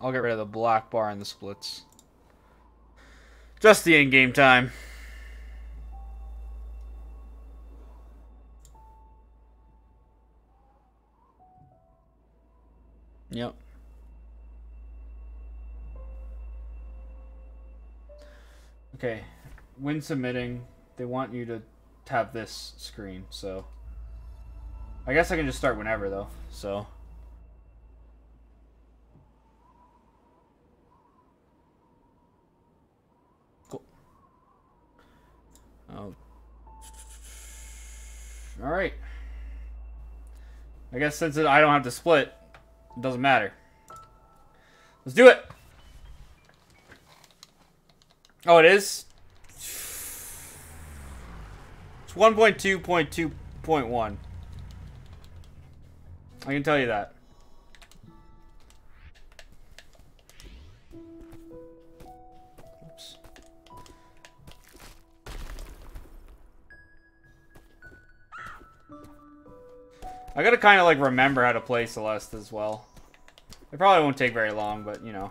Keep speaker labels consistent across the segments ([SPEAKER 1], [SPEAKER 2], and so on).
[SPEAKER 1] I'll get rid of the black bar and the splits. Just the in-game time. Yep. Okay, when submitting, they want you to have this screen, so... I guess I can just start whenever, though, so... Cool. Oh. Alright. I guess since I don't have to split, it doesn't matter. Let's do it! Oh, it is? It's 1.2.2.1. I can tell you that. I gotta kind of like remember how to play Celeste as well. It probably won't take very long, but you know.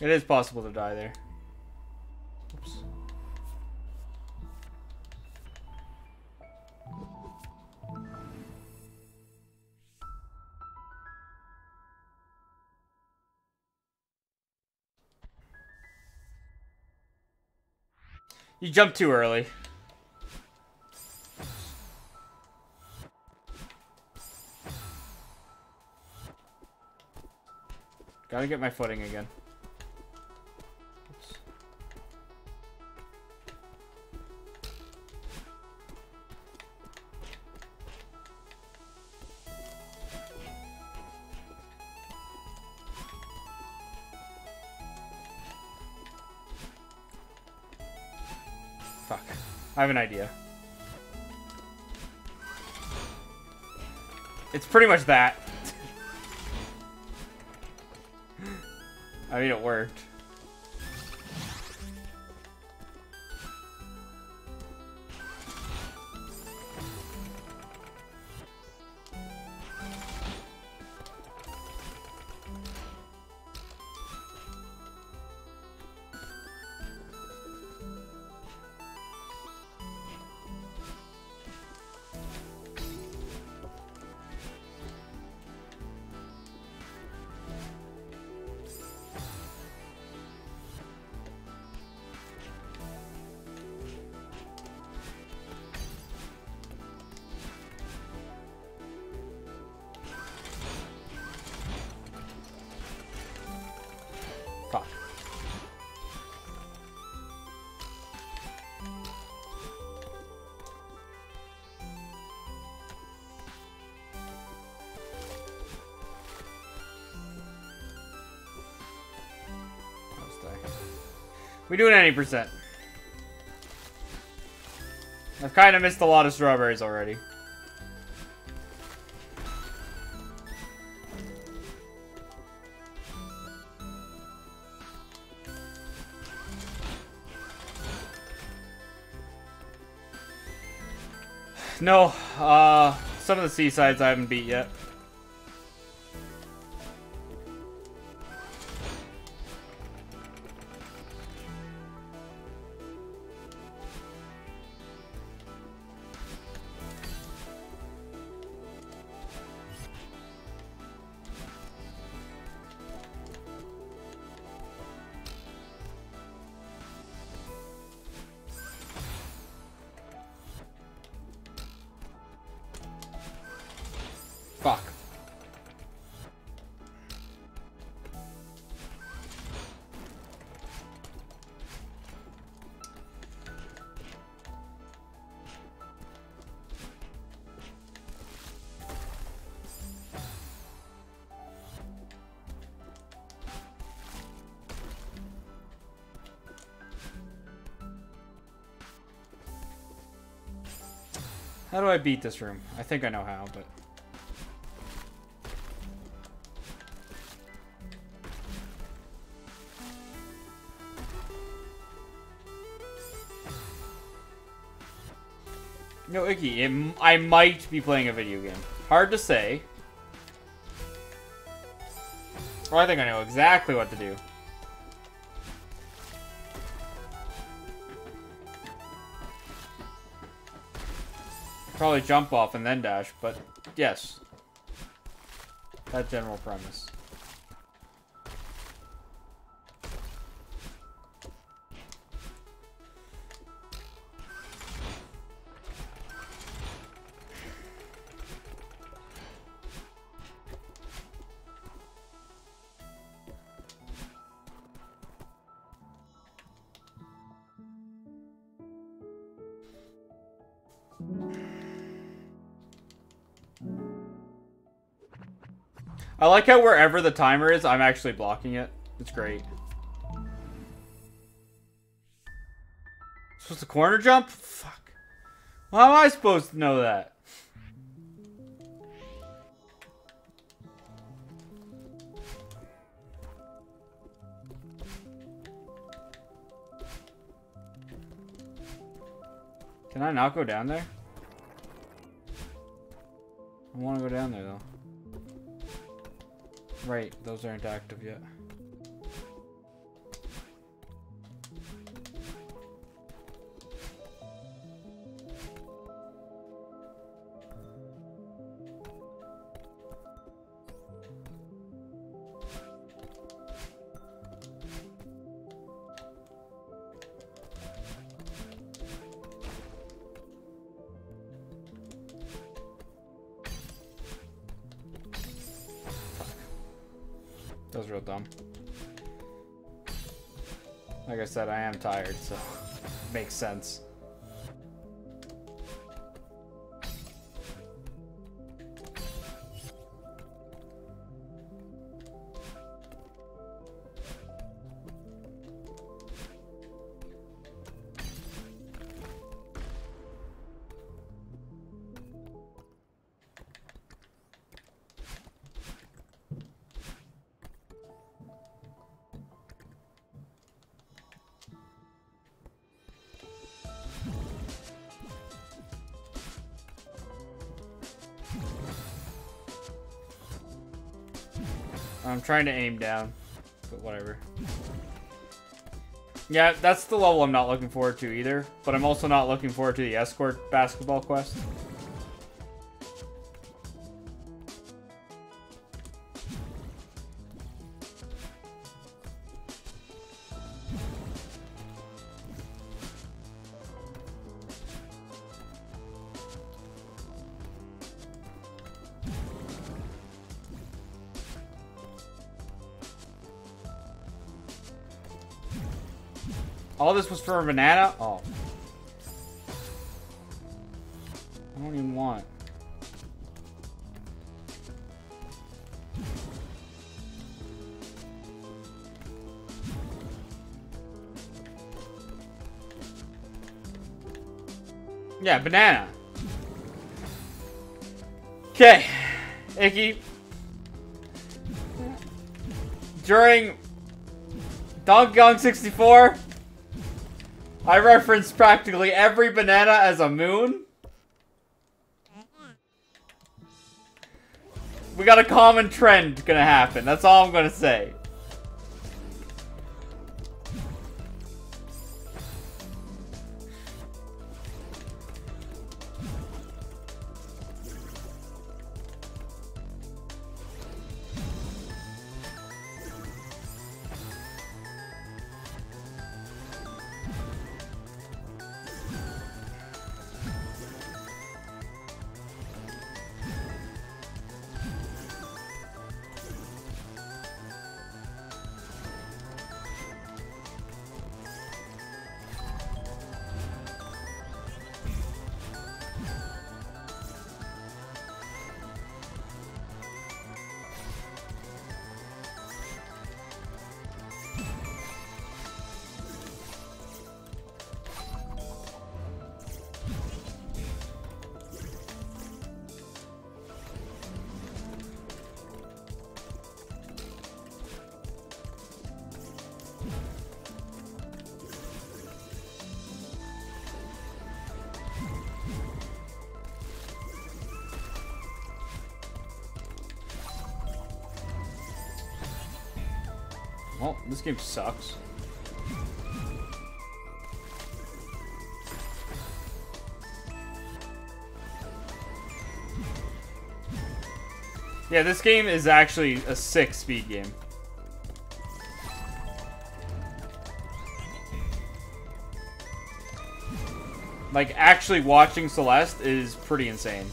[SPEAKER 1] It is possible to die there. Oops. You jumped too early. Gotta get my footing again. I have an idea. It's pretty much that. I mean, it worked. We do an 80%. I've kind of missed a lot of strawberries already. No, uh, some of the C-sides I haven't beat yet. How do I beat this room? I think I know how, but... No, Icky, it, I might be playing a video game. Hard to say. Well, I think I know exactly what to do. Jump off and then dash, but yes. That general premise. I like how wherever the timer is, I'm actually blocking it. It's great. Supposed to corner jump? Fuck. How am I supposed to know that? Can I not go down there? I want to go down there though. Right, those aren't active yet. Tired, so makes sense. Trying to aim down, but whatever. Yeah, that's the level I'm not looking forward to either, but I'm also not looking forward to the escort basketball quest. For banana? Oh. I don't even want. Yeah, banana. Okay. Icky. During Donkey Kong 64, I referenced practically every banana as a moon. We got a common trend gonna happen. That's all I'm gonna say. This game sucks. Yeah, this game is actually a sick speed game. Like, actually watching Celeste is pretty insane.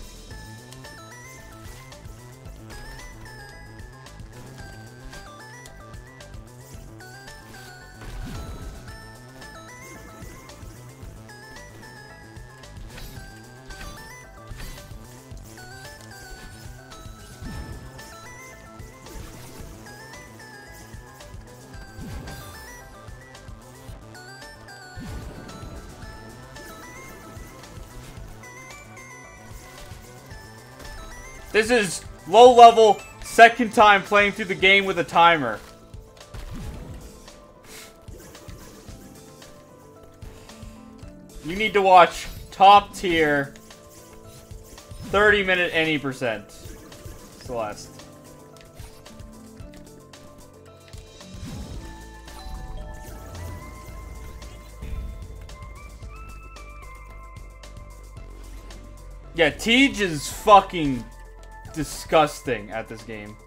[SPEAKER 1] This is low level, second time playing through the game with a timer. You need to watch top tier 30 minute any percent. Celeste. Yeah, Tej is fucking disgusting at this game.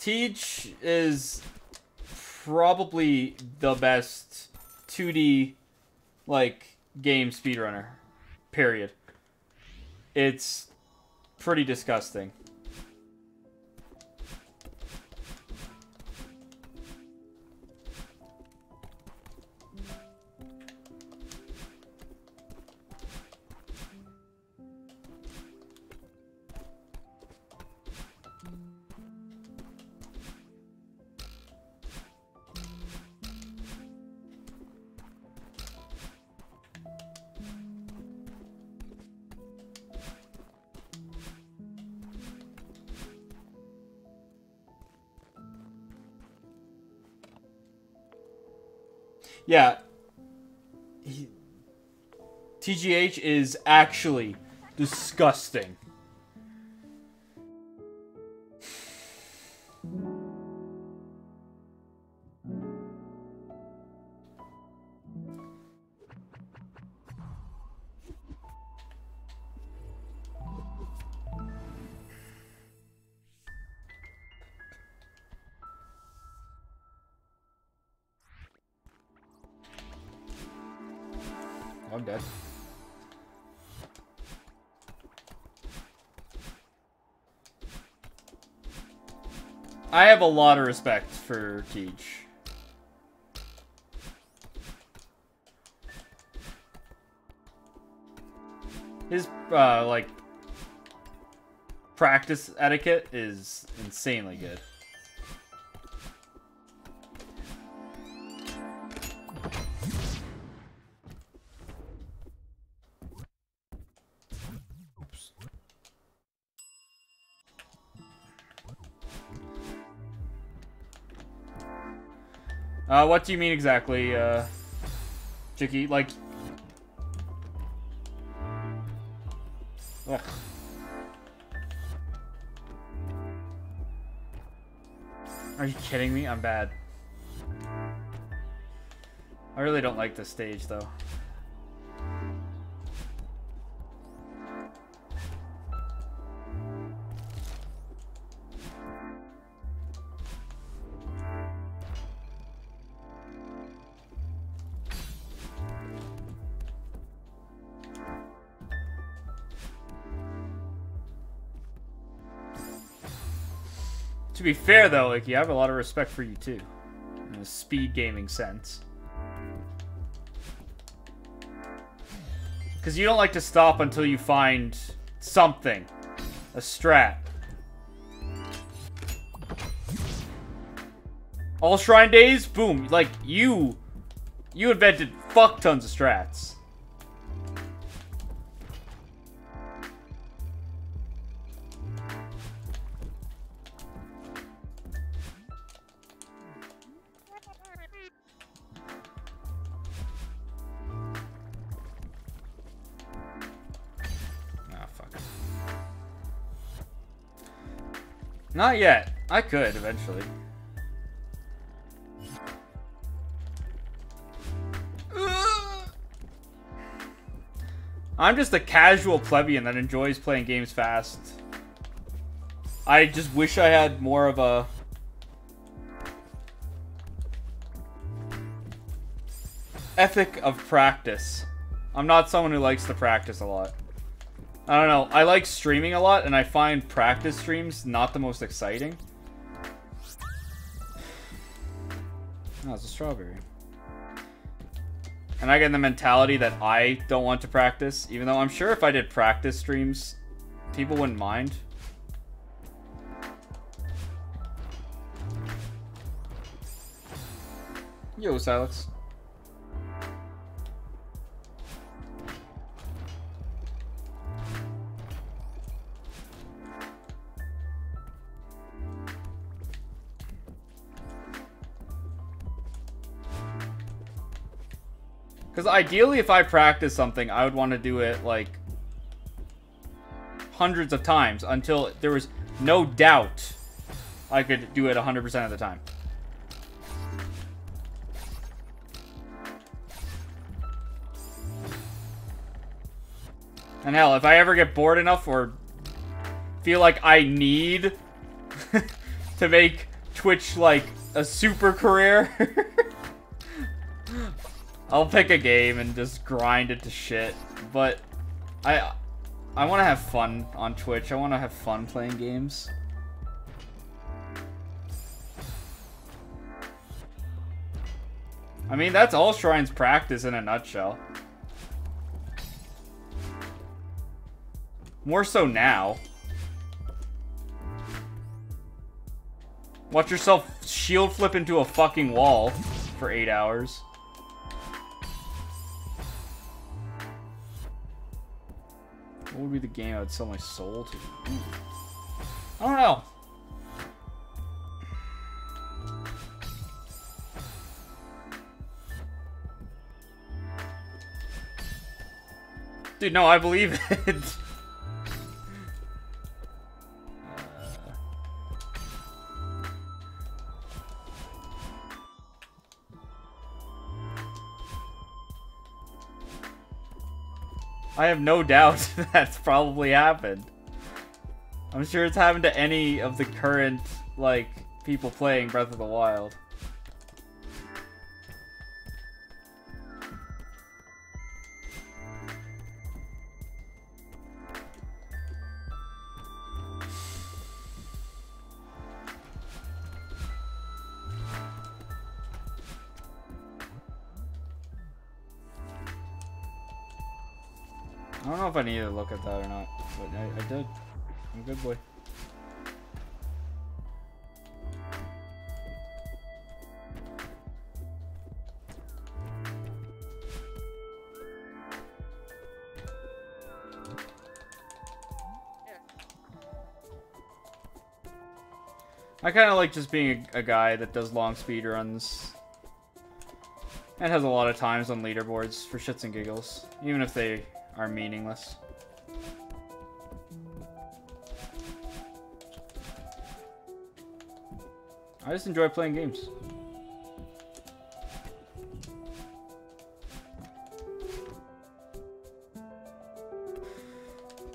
[SPEAKER 1] Teach is probably the best 2D like game speedrunner. Period. It's pretty disgusting. Is actually disgusting. A lot of respect for Tej. His, uh, like, practice etiquette is insanely good. Uh, what do you mean exactly, uh, Chicky? Like... Ugh. Are you kidding me? I'm bad. I really don't like this stage, though. Be fair, though, like, you have a lot of respect for you, too. In a speed gaming sense. Because you don't like to stop until you find something. A strat. All Shrine Days? Boom. Like, you... You invented fuck tons of strats. Not yet. I could eventually. I'm just a casual plebeian that enjoys playing games fast. I just wish I had more of a... Ethic of practice. I'm not someone who likes to practice a lot. I don't know. I like streaming a lot, and I find practice streams not the most exciting. Oh, it's a strawberry. And I get the mentality that I don't want to practice, even though I'm sure if I did practice streams, people wouldn't mind. Yo, Silex. Because ideally, if I practice something, I would want to do it, like, hundreds of times until there was no doubt I could do it 100% of the time. And hell, if I ever get bored enough or feel like I need to make Twitch, like, a super career... I'll pick a game and just grind it to shit. But I I want to have fun on Twitch. I want to have fun playing games. I mean, that's all Shrine's practice in a nutshell. More so now. Watch yourself shield flip into a fucking wall for eight hours. What would be the game I would sell my soul to? I don't know. Dude, no, I believe it. I have no doubt that's probably happened. I'm sure it's happened to any of the current, like, people playing Breath of the Wild. Look at that or not, but I, I did. I'm a good boy. I kind of like just being a, a, guy that does long speed runs and has a lot of times on leaderboards for shits and giggles, even if they are meaningless. I just enjoy playing games.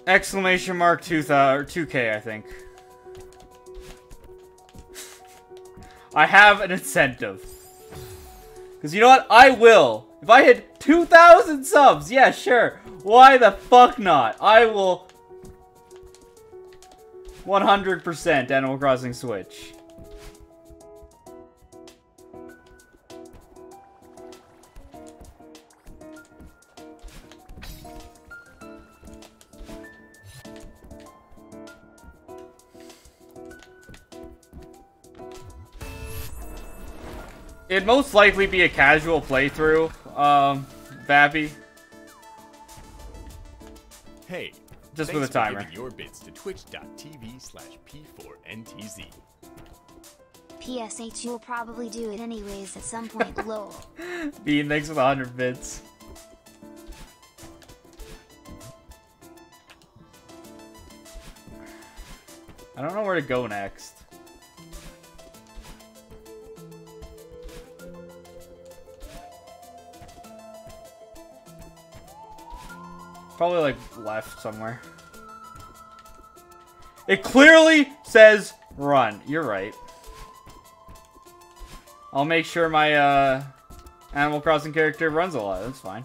[SPEAKER 1] Exclamation mark 2000 or 2K, I think. I have an incentive. Because you know what? I will. If I hit 2,000 subs, yeah, sure. Why the fuck not? I will 100% Animal Crossing Switch. It'd most likely be a casual playthrough, um, Vappy.
[SPEAKER 2] Hey,
[SPEAKER 1] just with a timer.
[SPEAKER 2] your bits to twitch.tv slash p4ntz.
[SPEAKER 3] PSH, you'll probably do it anyways at some point, lol.
[SPEAKER 1] Bean, thanks for the 100 bits. I don't know where to go next. Probably like left somewhere. It clearly says run. You're right. I'll make sure my uh, Animal Crossing character runs a lot. That's fine.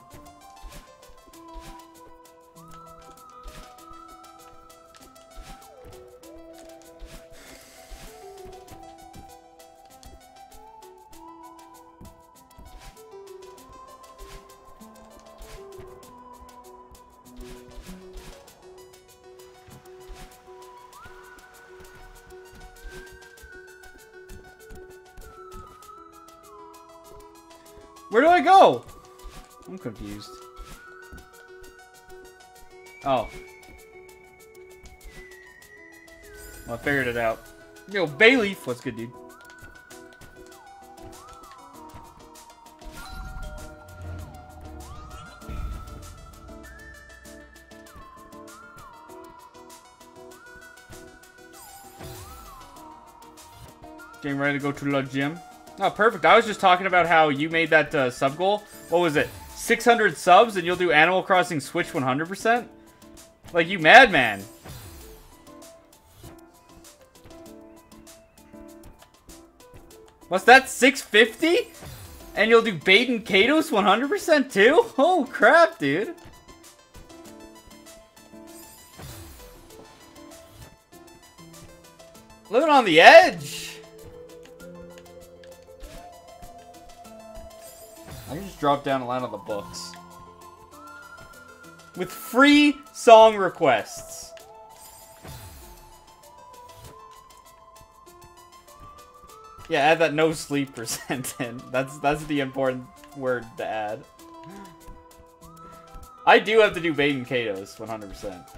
[SPEAKER 1] Yo, Bayleaf, what's good, dude? Getting ready to go to the gym. Oh, perfect. I was just talking about how you made that uh, sub goal. What was it? 600 subs and you'll do Animal Crossing Switch 100%? Like, you madman. What's that? 650? And you'll do Baten Kaitos 100% too? Oh, crap, dude. Living on the edge. I can just drop down a line on the books. With free song requests. Yeah, add that no sleep percent in. That's that's the important word to add. I do have to do Baten Kaitos 100%.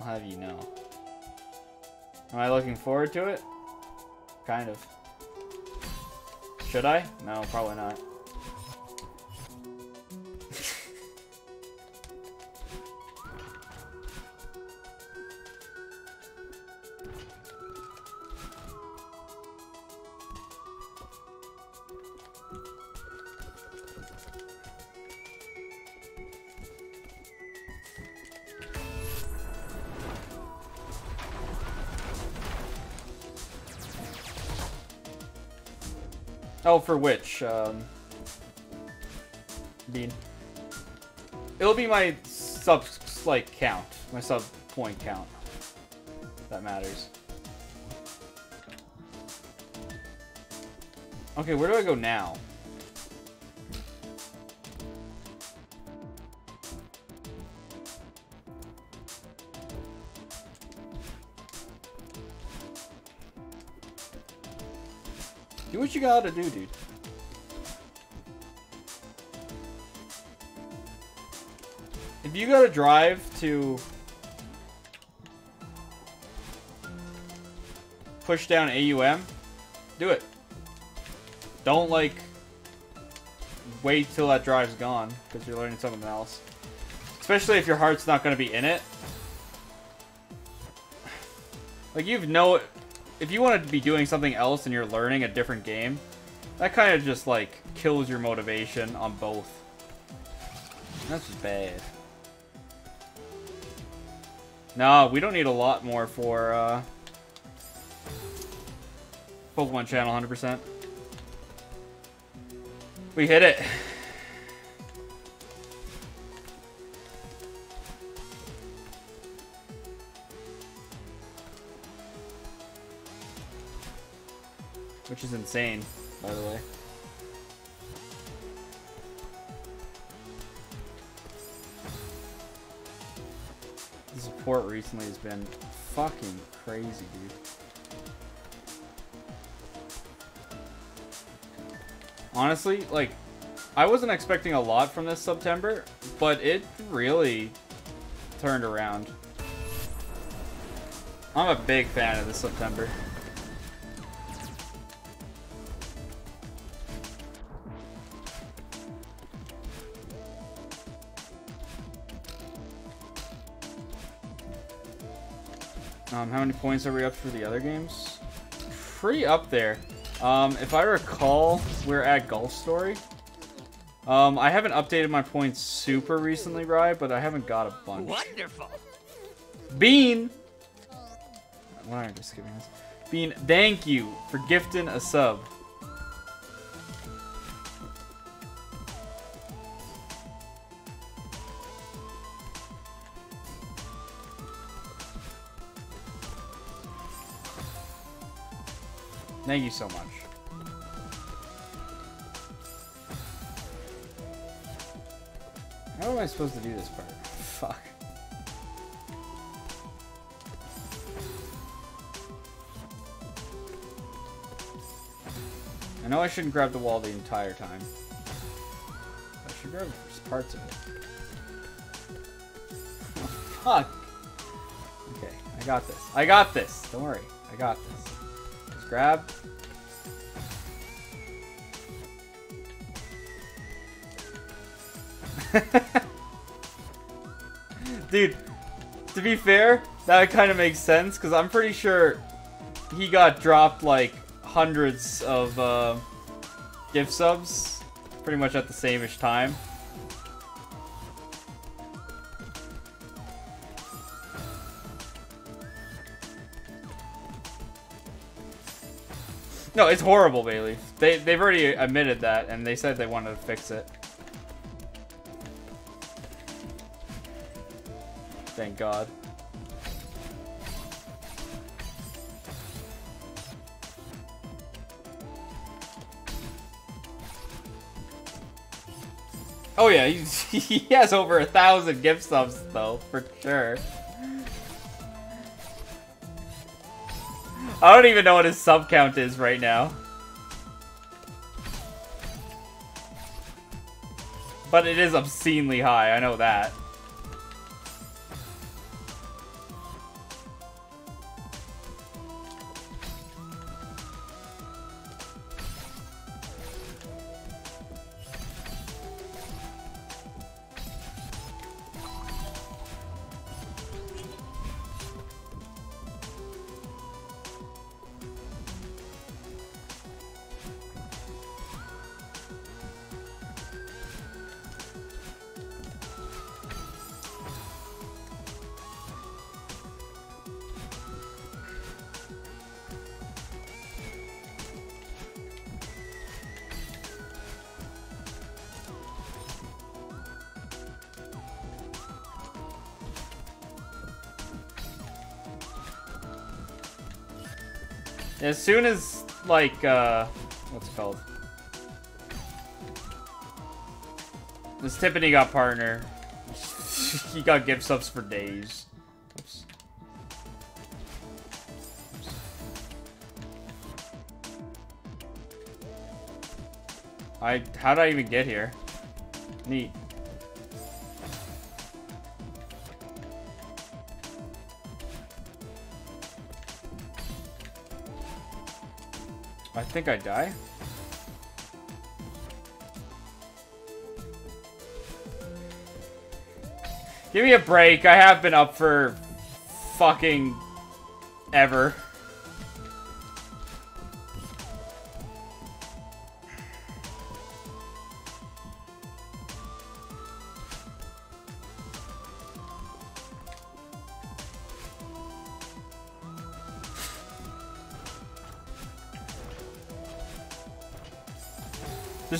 [SPEAKER 1] I'll have you know. Am I looking forward to it? Kind of. Should I? No, probably not. Oh, for which? Um, Bean. It'll be my sub like count, my sub point count. That matters. Okay, where do I go now? Gotta do, dude. If you gotta drive to push down AUM, do it. Don't like wait till that drive's gone because you're learning something else. Especially if your heart's not gonna be in it. Like you've no if you want to be doing something else and you're learning a different game, that kind of just like kills your motivation on both. That's just bad. No, we don't need a lot more for uh, Pokemon Channel 100%. We hit it. insane, by the way. The support recently has been fucking crazy, dude. Honestly, like, I wasn't expecting a lot from this September, but it really turned around. I'm a big fan of this September. Um, how many points are we up for the other games? Pretty up there. Um, if I recall, we're at Golf Story. Um, I haven't updated my points super recently, Rye, but I haven't got a bunch.
[SPEAKER 2] Wonderful.
[SPEAKER 1] Bean! Why am I just skipping this? Bean, thank you for gifting a sub. Thank you so much. How am I supposed to do this part? Fuck. I know I shouldn't grab the wall the entire time. I should grab parts of it. fuck! Okay, I got this. I got this! Don't worry. I got this. Grab. Dude, to be fair, that kind of makes sense, because I'm pretty sure he got dropped, like, hundreds of uh, gift subs pretty much at the same-ish time. No, it's horrible, Bailey. They, they've already admitted that, and they said they wanted to fix it. Thank God. Oh yeah, he, has over a thousand gift subs though, for sure. I don't even know what his sub count is right now. But it is obscenely high, I know that. Soon as, like, uh, what's it called? This Tiffany got partner. he got gift subs for days. Oops. I, how did I even get here? Neat. Think I die. Give me a break. I have been up for fucking ever.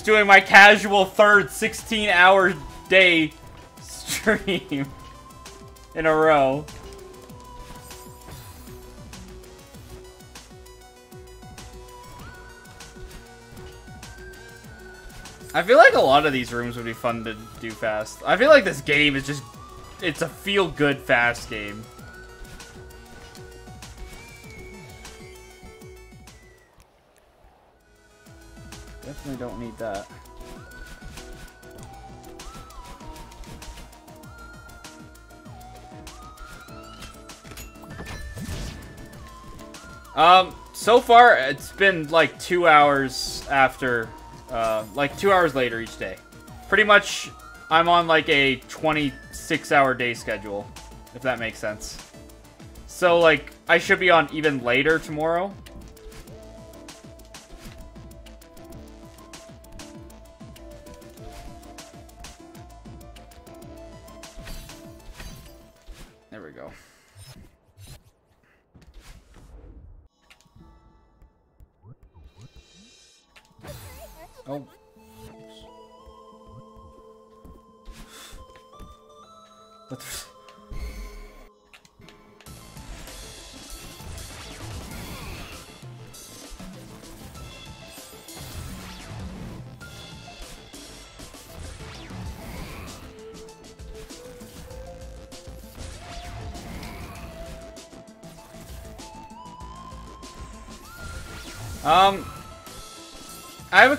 [SPEAKER 1] Just doing my casual third 16 hour day stream in a row. I feel like a lot of these rooms would be fun to do fast. I feel like this game is just... It's a feel-good fast game. Definitely don't need that. Um, so far, it's been like two hours after, uh, like two hours later each day. Pretty much, I'm on like a 26 hour day schedule, if that makes sense. So, like, I should be on even later tomorrow.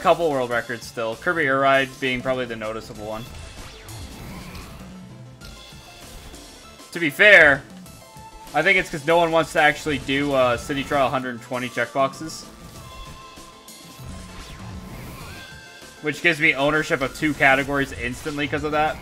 [SPEAKER 1] Couple world records still. Kirby Air Ride being probably the noticeable one. To be fair, I think it's because no one wants to actually do uh, City Trial 120 checkboxes. Which gives me ownership of two categories instantly because of that.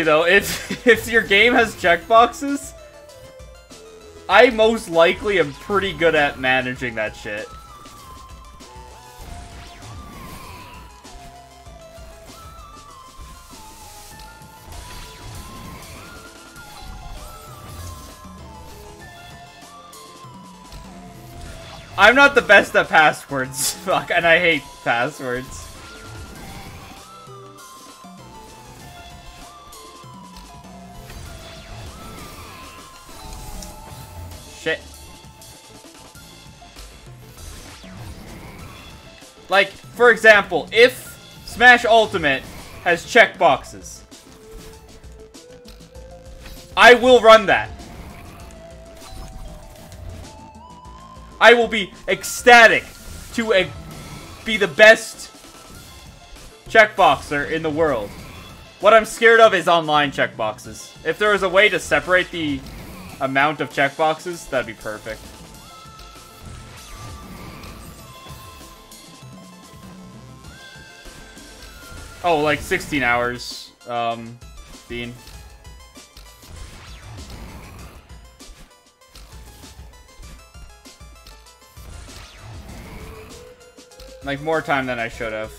[SPEAKER 1] Literally though, if if your game has checkboxes, I most likely am pretty good at managing that shit. I'm not the best at passwords. Fuck, and I hate passwords. Like, for example, if Smash Ultimate has checkboxes, I will run that. I will be ecstatic to uh, be the best checkboxer in the world. What I'm scared of is online checkboxes. If there was a way to separate the amount of checkboxes, that'd be perfect. Oh, like 16 hours, um, Bean. Like, more time than I should have.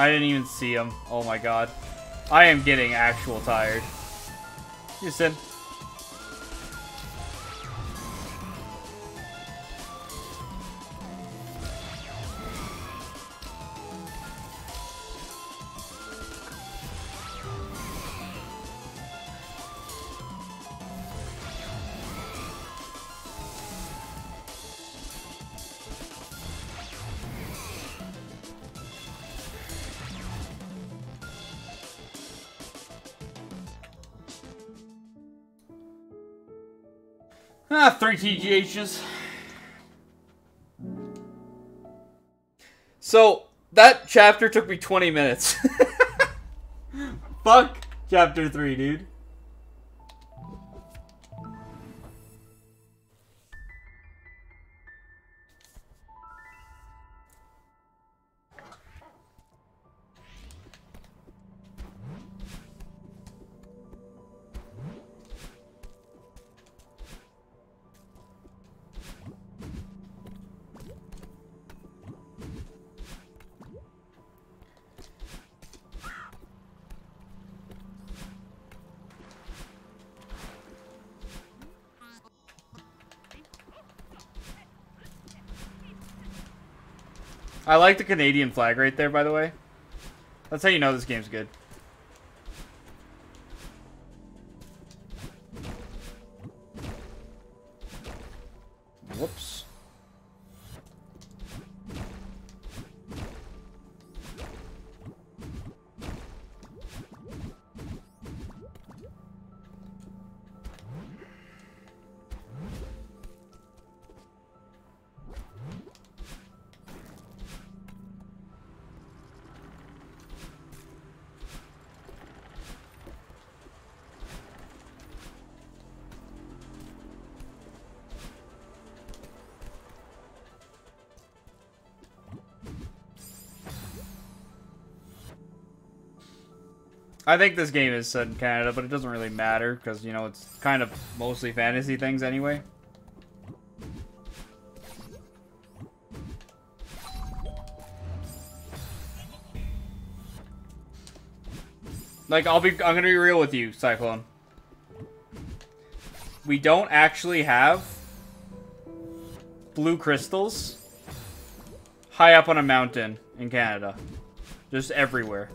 [SPEAKER 1] I didn't even see him. Oh my god. I am getting actual tired. Houston. TGHs. So, that chapter took me 20 minutes. Fuck chapter 3, dude. I like the Canadian flag right there, by the way. That's how you know this game's good. I think this game is set in Canada, but it doesn't really matter because you know it's kind of mostly fantasy things anyway. Like I'll be, I'm gonna be real with you, Cyclone. We don't actually have blue crystals high up on a mountain in Canada. Just everywhere.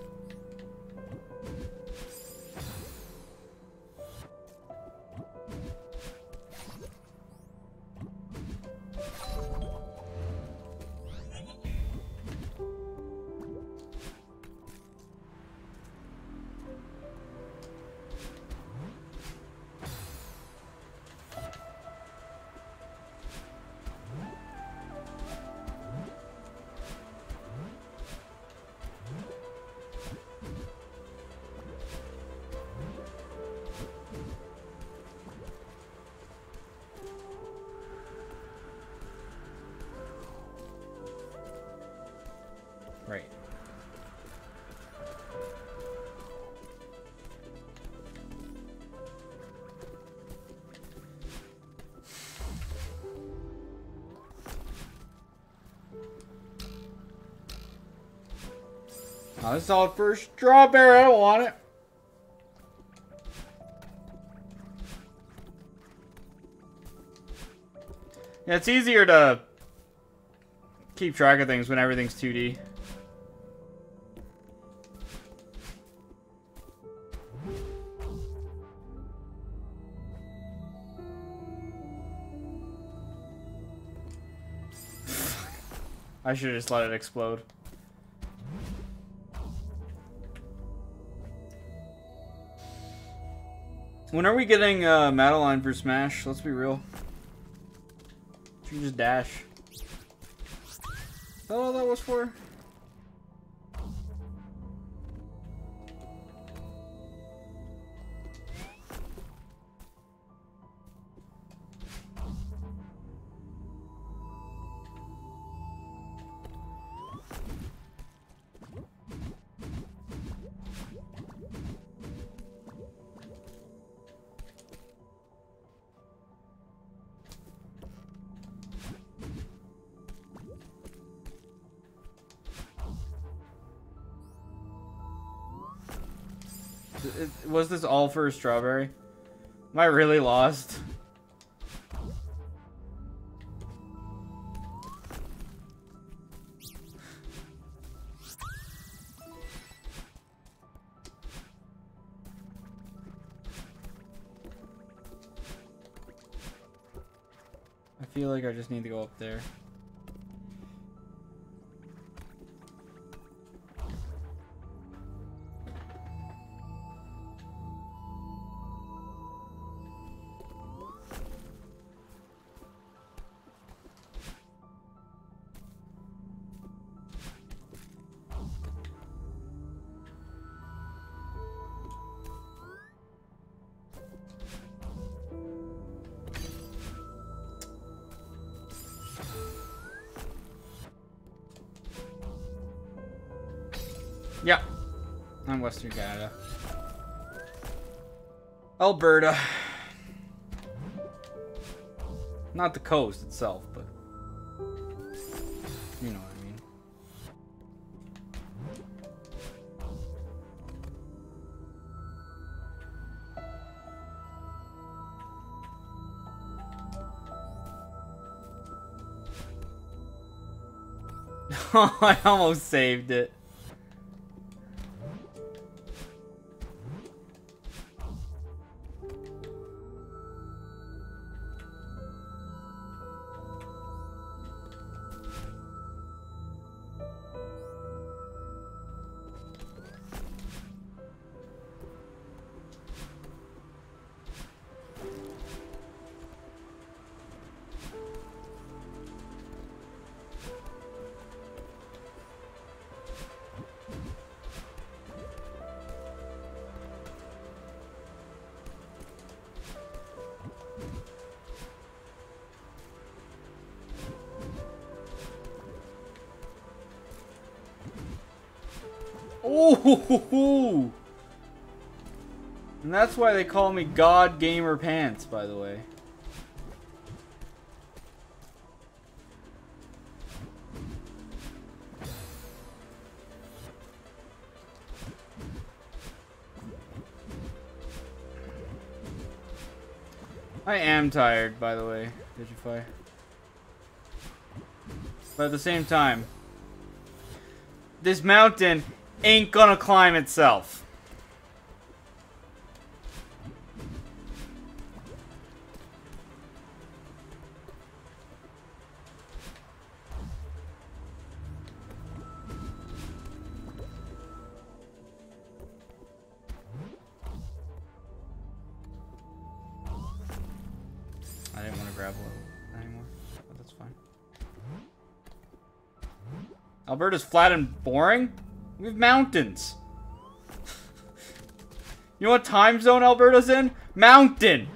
[SPEAKER 1] This is all for strawberry. I want it. Yeah, it's easier to keep track of things when everything's 2D. I should just let it explode. When are we getting uh, Madeline for Smash? Let's be real. She can just dash. Is that all that was for? Was this all for a strawberry? Am I really lost? I feel like I just need to go up there. Western Canada. Alberta. Not the coast itself, but you know what I mean. I almost saved it. That's why they call me God Gamer Pants, by the way. I am tired, by the way, Digify. But at the same time, this mountain ain't gonna climb itself. Alberta's flat and boring? We have mountains. you know what time zone Alberta's in? Mountain!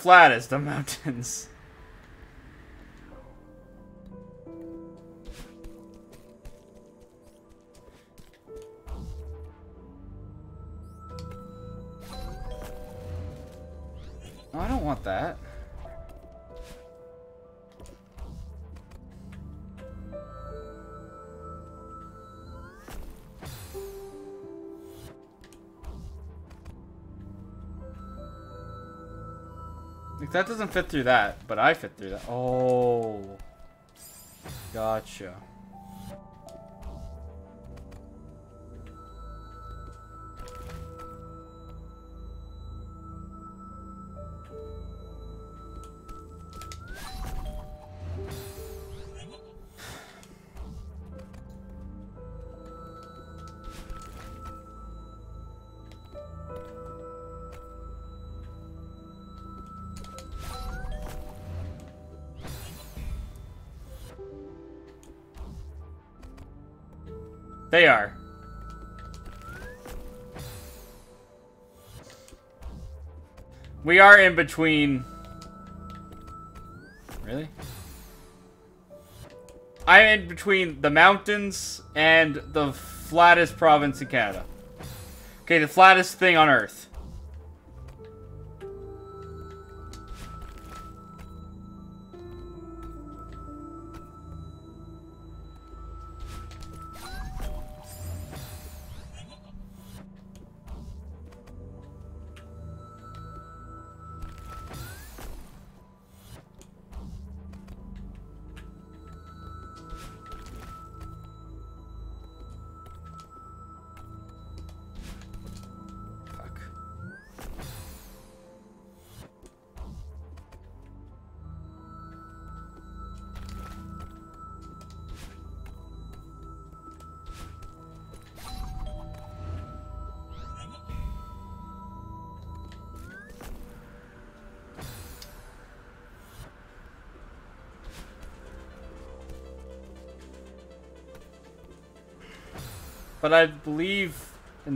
[SPEAKER 1] Only the flattest of mountains. Doesn't fit through that, but I fit through that. Oh. Gotcha. Are in between. Really? I'm in between the mountains and the flattest province in Canada. Okay, the flattest thing on Earth.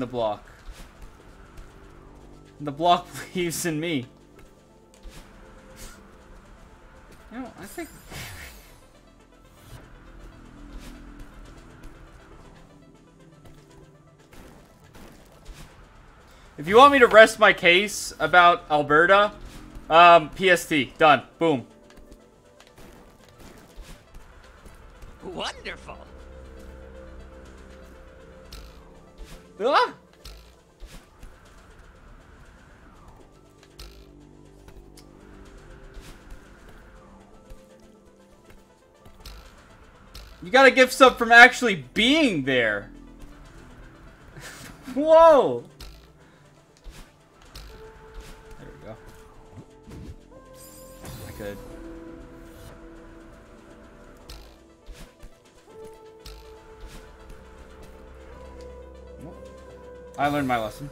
[SPEAKER 1] The block. The block believes in me. You know, I think. If you want me to rest my case about Alberta, um, PST, done. Boom. got a gift sub from actually being there. Whoa! There we go. I could. I learned my lesson.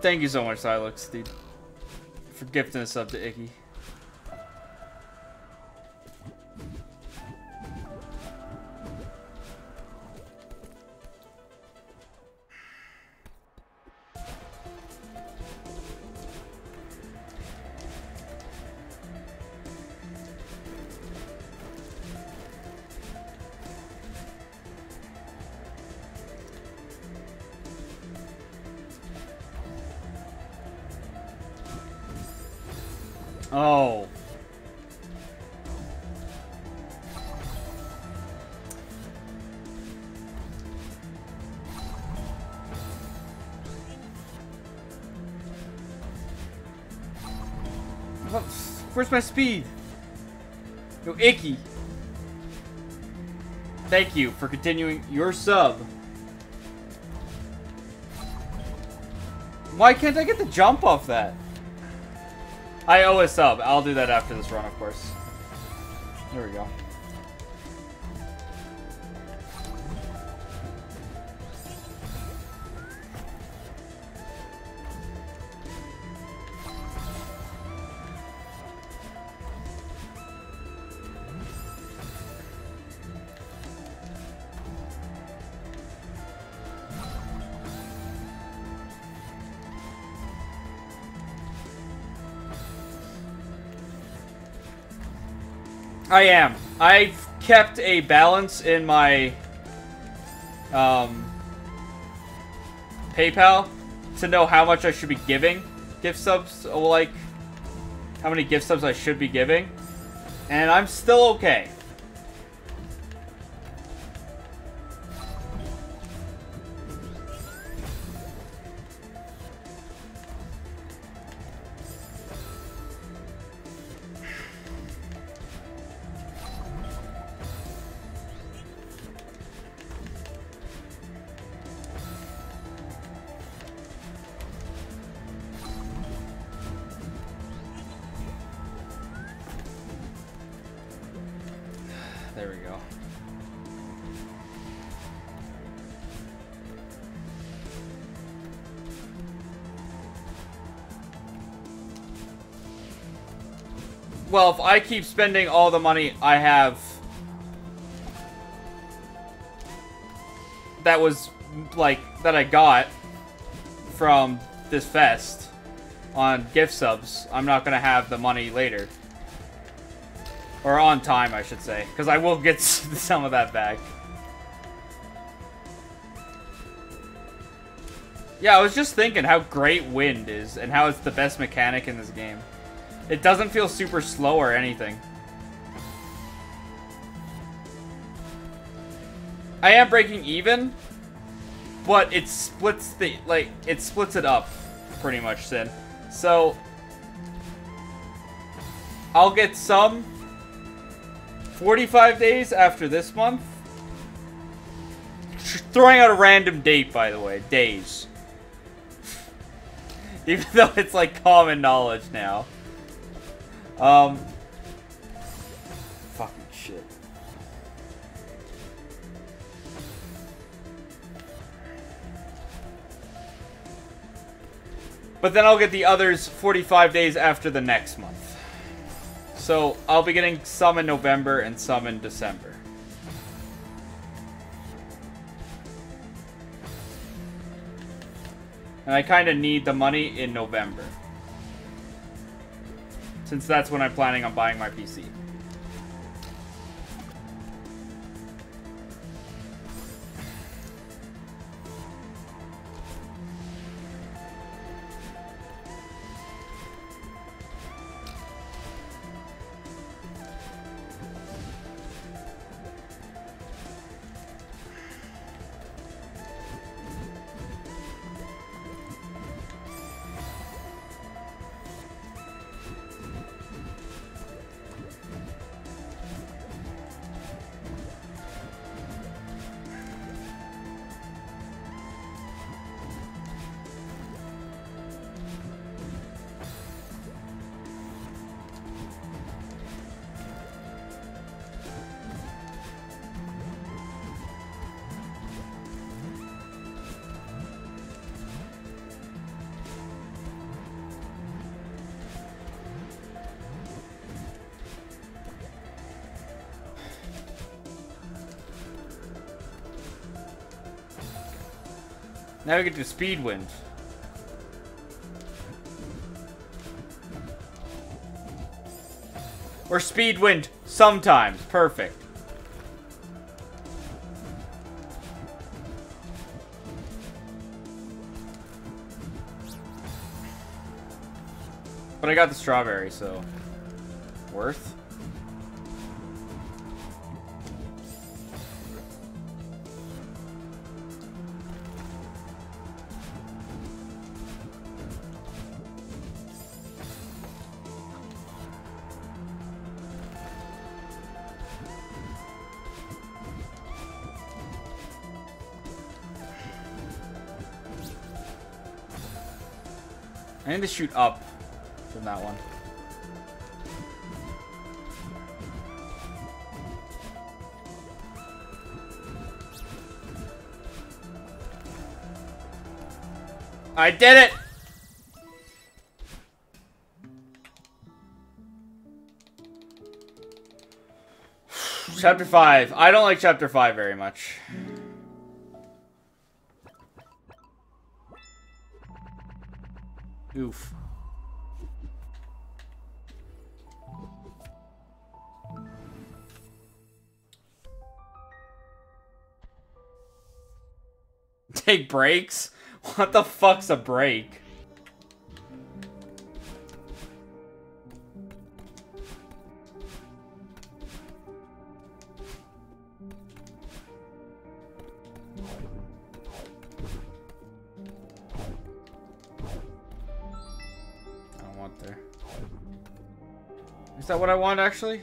[SPEAKER 1] Thank you so much, Silex, dude, for gifting us up to Icky. Where's my speed? Yo, Icky. Thank you for continuing your sub. Why can't I get the jump off that? I owe a sub. I'll do that after this run, of course. There we go. I am. I've kept a balance in my um, PayPal to know how much I should be giving gift subs, like how many gift subs I should be giving, and I'm still okay. I keep spending all the money I have that was like that I got from this fest on gift subs, I'm not gonna have the money later. Or on time, I should say. Because I will get some of that back. Yeah, I was just thinking how great wind is and how it's the best mechanic in this game. It doesn't feel super slow or anything. I am breaking even, but it splits the, like, it splits it up pretty much, Sin. So, I'll get some 45 days after this month. Throwing out a random date, by the way. Days. Even though it's like common knowledge now. Um. Fucking shit. But then I'll get the others 45 days after the next month. So I'll be getting some in November and some in December. And I kind of need the money in November. Since that's when I'm planning on buying my PC. Now we get to speed wind. Or speed wind sometimes. Perfect. But I got the strawberry, so Need to shoot up from that one. I did it! chapter 5. I don't like chapter 5 very much. Take breaks? What the fuck's a break? I don't want there. Is that what I want actually?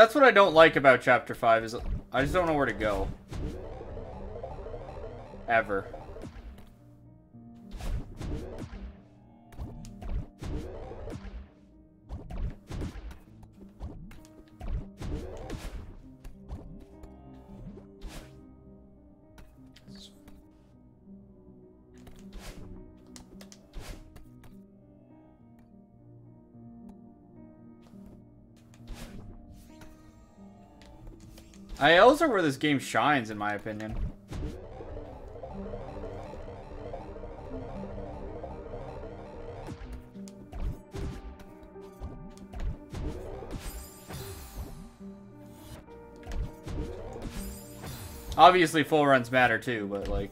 [SPEAKER 1] That's what I don't like about Chapter 5, is I just don't know where to go. Ever. Where this game shines, in my opinion. Obviously, full runs matter too, but like...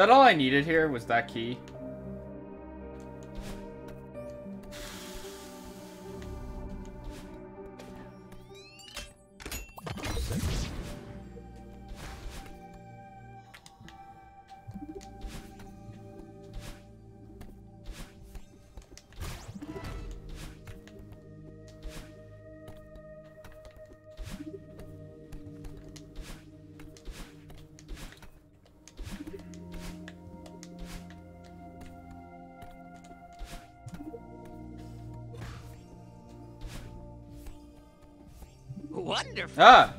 [SPEAKER 1] that all I needed here? Was that key? Ah!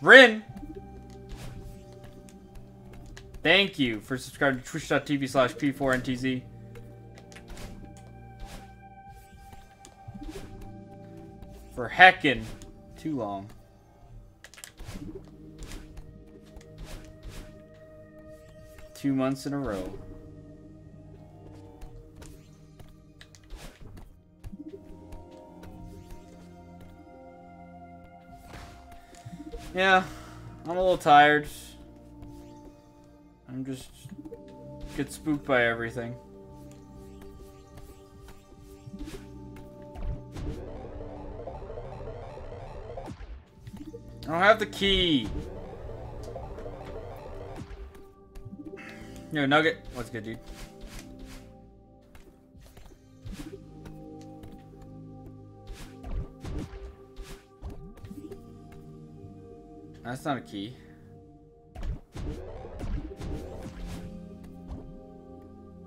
[SPEAKER 1] Rin! Thank you for subscribing to twitch.tv slash p4ntz. For heckin' too long. Two months in a row. Yeah, I'm a little tired. I'm just get spooked by everything. I don't have the key. Yo, Nugget. What's good, dude? Not a key.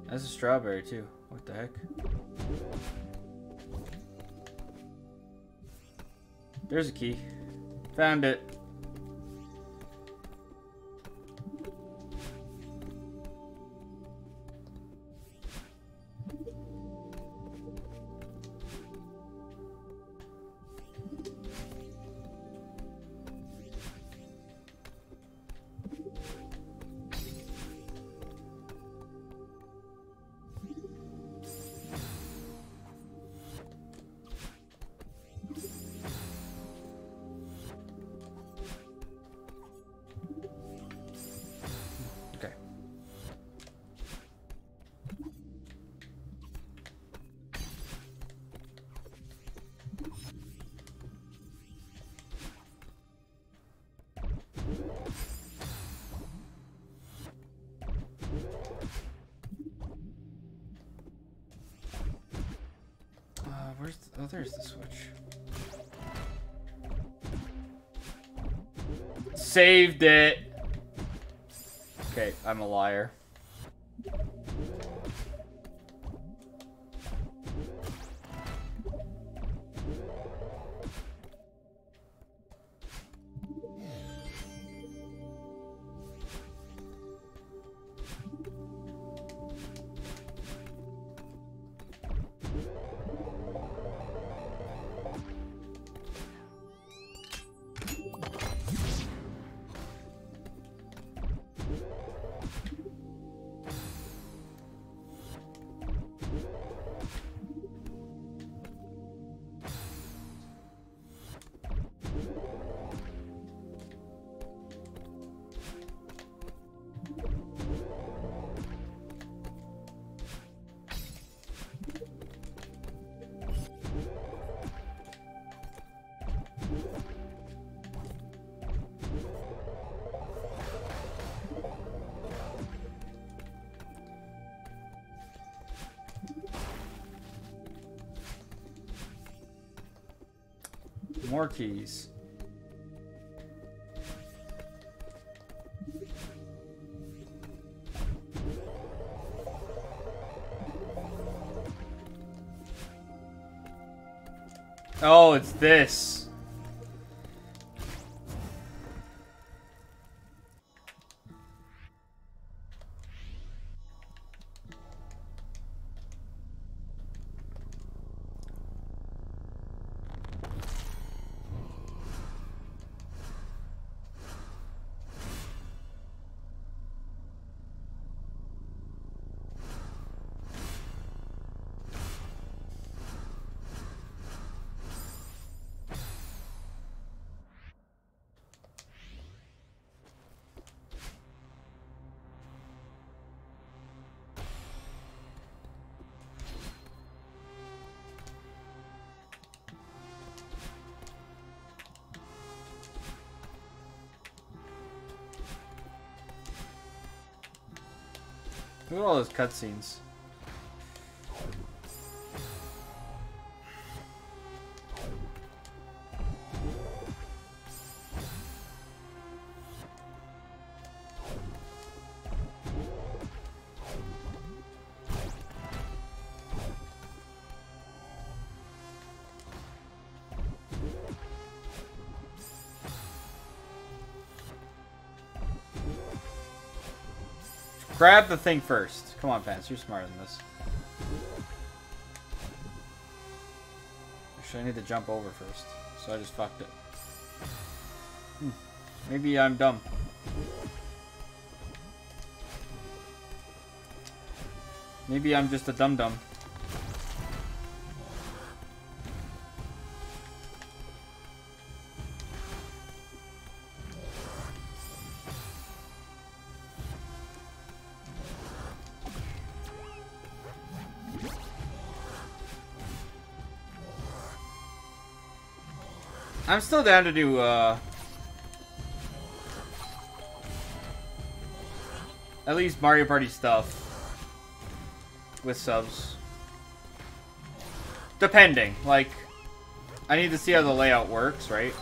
[SPEAKER 1] That's a strawberry, too. What the heck? There's a key. Found it. Saved it. Okay, I'm a liar. More keys. Oh, it's this. At all those cutscenes. Grab the thing first. Come on, Vance. You're smarter than this. Actually, I need to jump over first. So I just fucked it. Hmm. Maybe I'm dumb. Maybe I'm just a dum-dum. I'm still down to do, uh... At least Mario Party stuff. With subs. Depending. Like, I need to see how the layout works, right?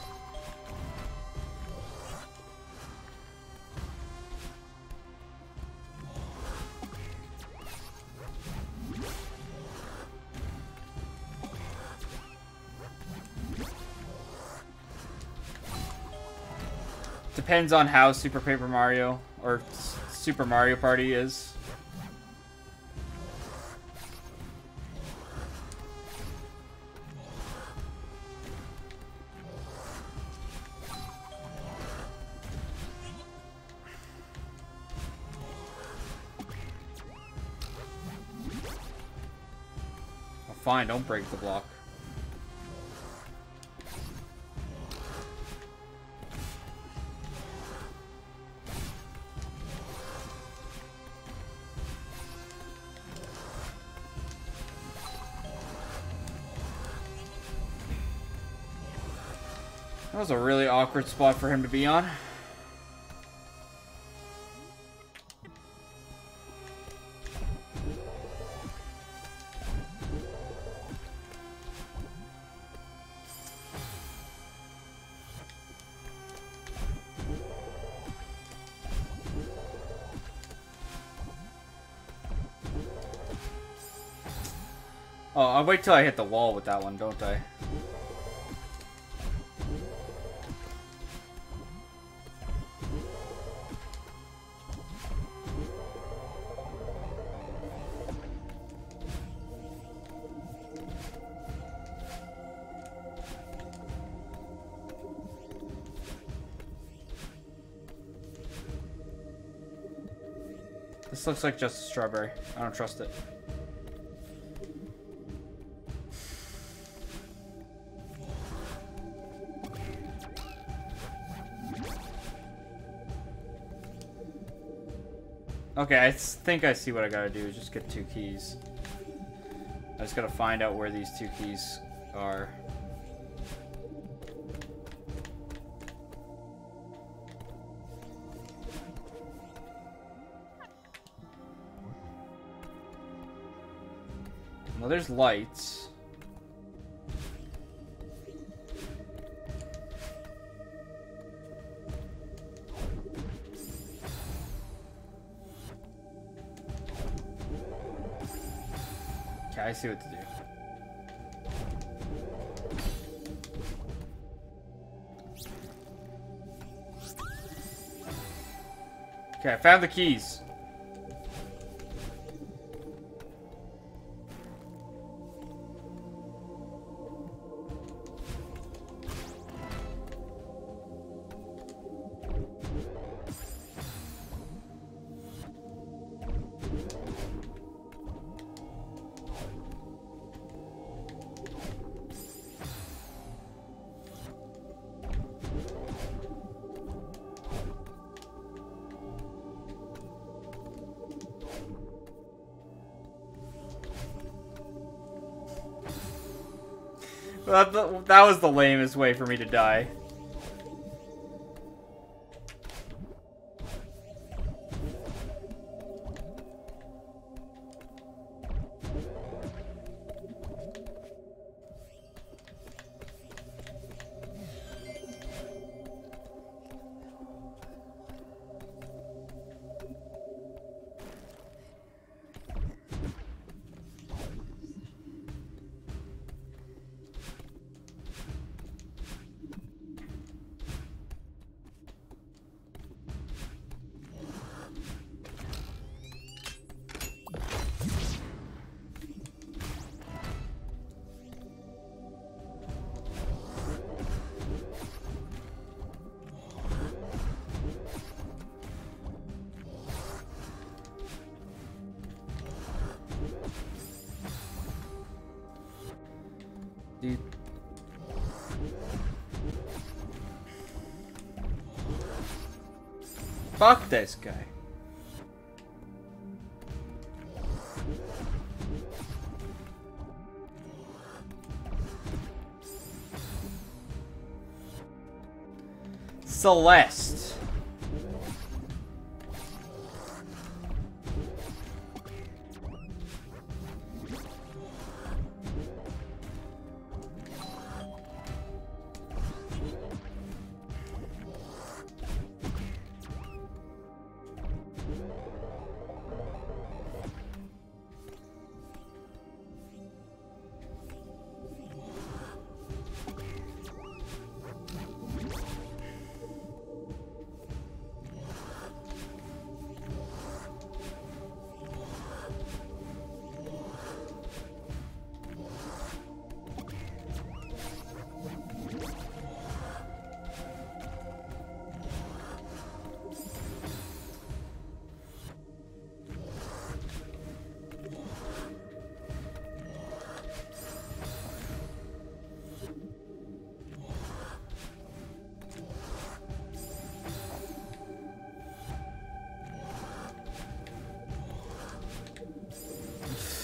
[SPEAKER 1] Depends on how Super Paper Mario or Super Mario Party is. Oh, fine, don't break the block. Was a really awkward spot for him to be on. Oh, I'll wait till I hit the wall with that one, don't I? Looks like just a strawberry. I don't trust it. Okay, I think I see what I gotta do. is Just get two keys. I just gotta find out where these two keys are. Well, there's lights. Okay, I see what to do. Okay, I found the keys. That, was the lamest way for me to die. Fuck this guy. Celeste.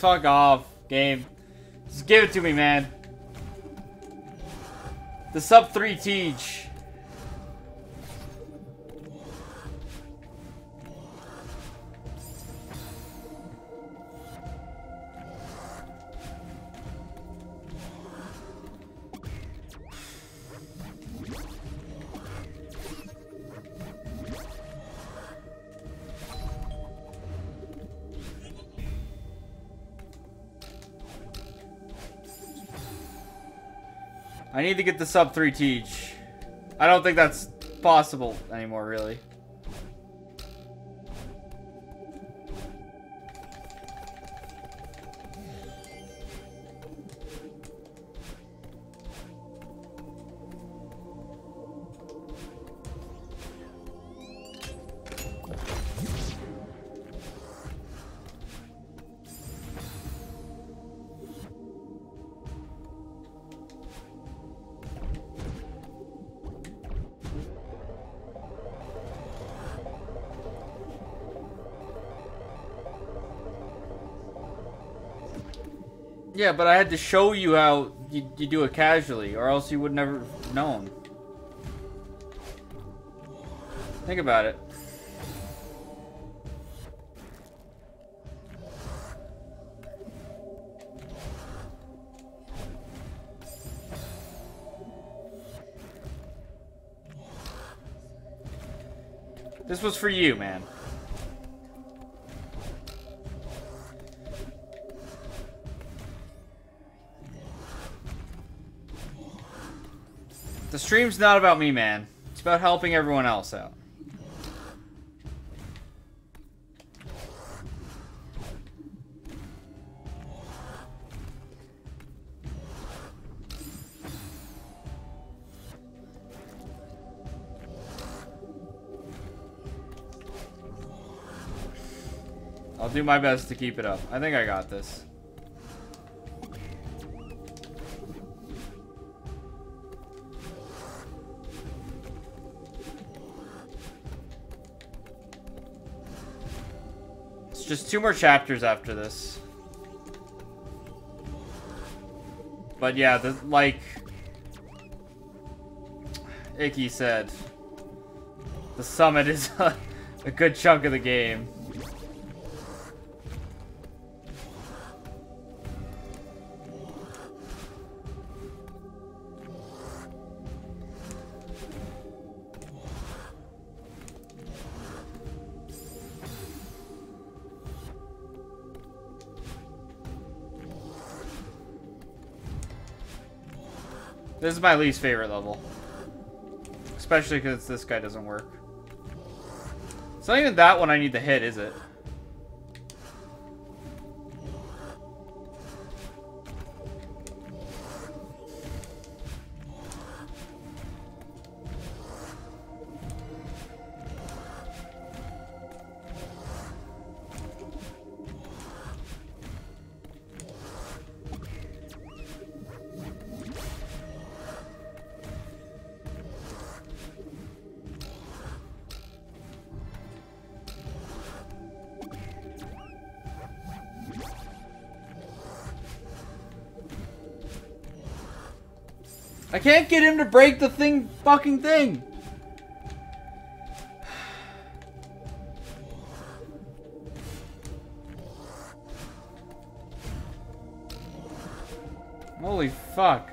[SPEAKER 1] Fuck off, game. Just give it to me, man. The sub 3 Teach. Get the sub 3 Teach. I don't think that's possible anymore, really. Yeah, but I had to show you how you, you do it casually, or else you would never known. Think about it. This was for you, man. Stream's not about me, man. It's about helping everyone else out. I'll do my best to keep it up. I think I got this. Just two more chapters after this. But yeah, the like Icky said, the summit is a, a good chunk of the game. My least favorite level. Especially because this guy doesn't work. It's not even that one I need to hit, is it? Can't get him to break the thing, fucking thing. Holy fuck.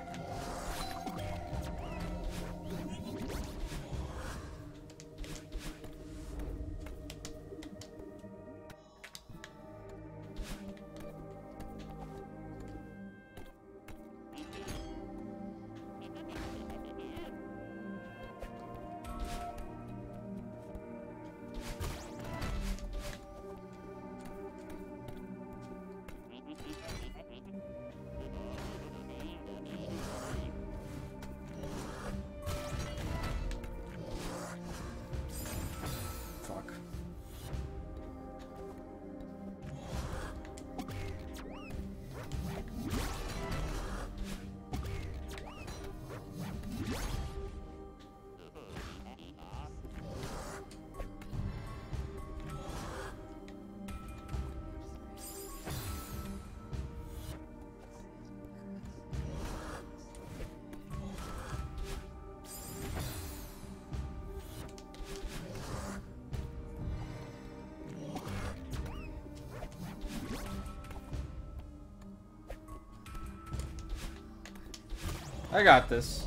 [SPEAKER 1] I got this.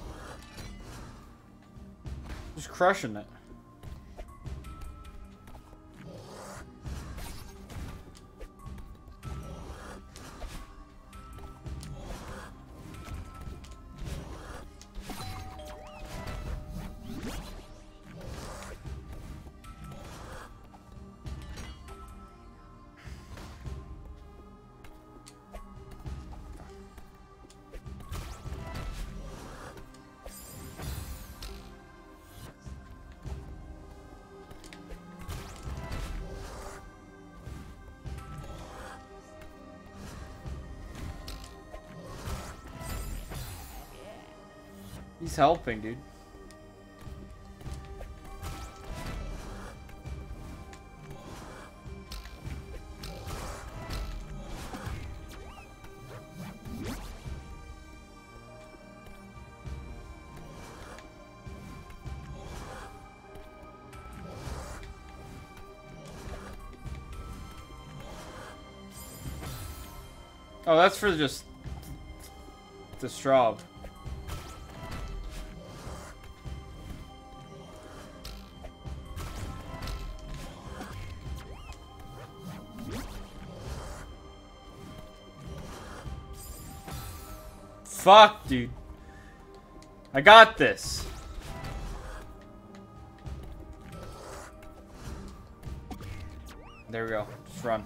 [SPEAKER 1] Just crushing it. He's helping, dude. Oh, that's for just the straw. Fuck, dude. I got this. There we go. Just run.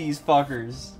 [SPEAKER 1] These fuckers.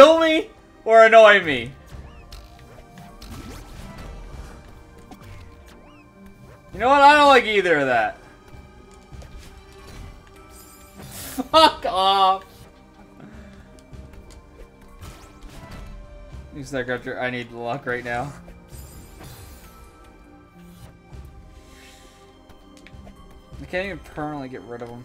[SPEAKER 1] Kill me or annoy me. You know what? I don't like either of that. Fuck off. That Gutcher. I need luck right now. I can't even permanently get rid of him.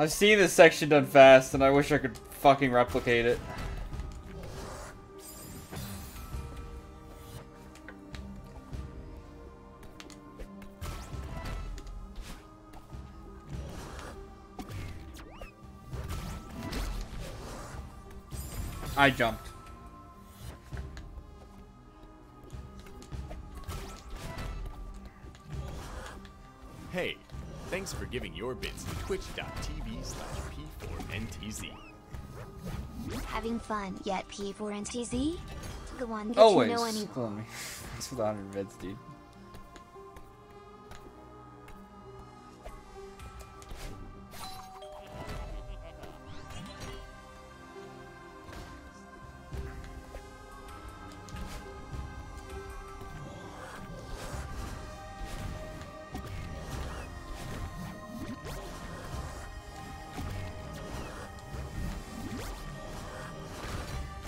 [SPEAKER 1] I've seen this section done fast, and I wish I could fucking replicate it. I jumped.
[SPEAKER 2] Giving your bits to twitch.tv slash p4ntz.
[SPEAKER 3] Having fun yet P4NTZ? The one that
[SPEAKER 1] Always.
[SPEAKER 3] you know any
[SPEAKER 1] Hold on, me. That's for the 100 bits, dude.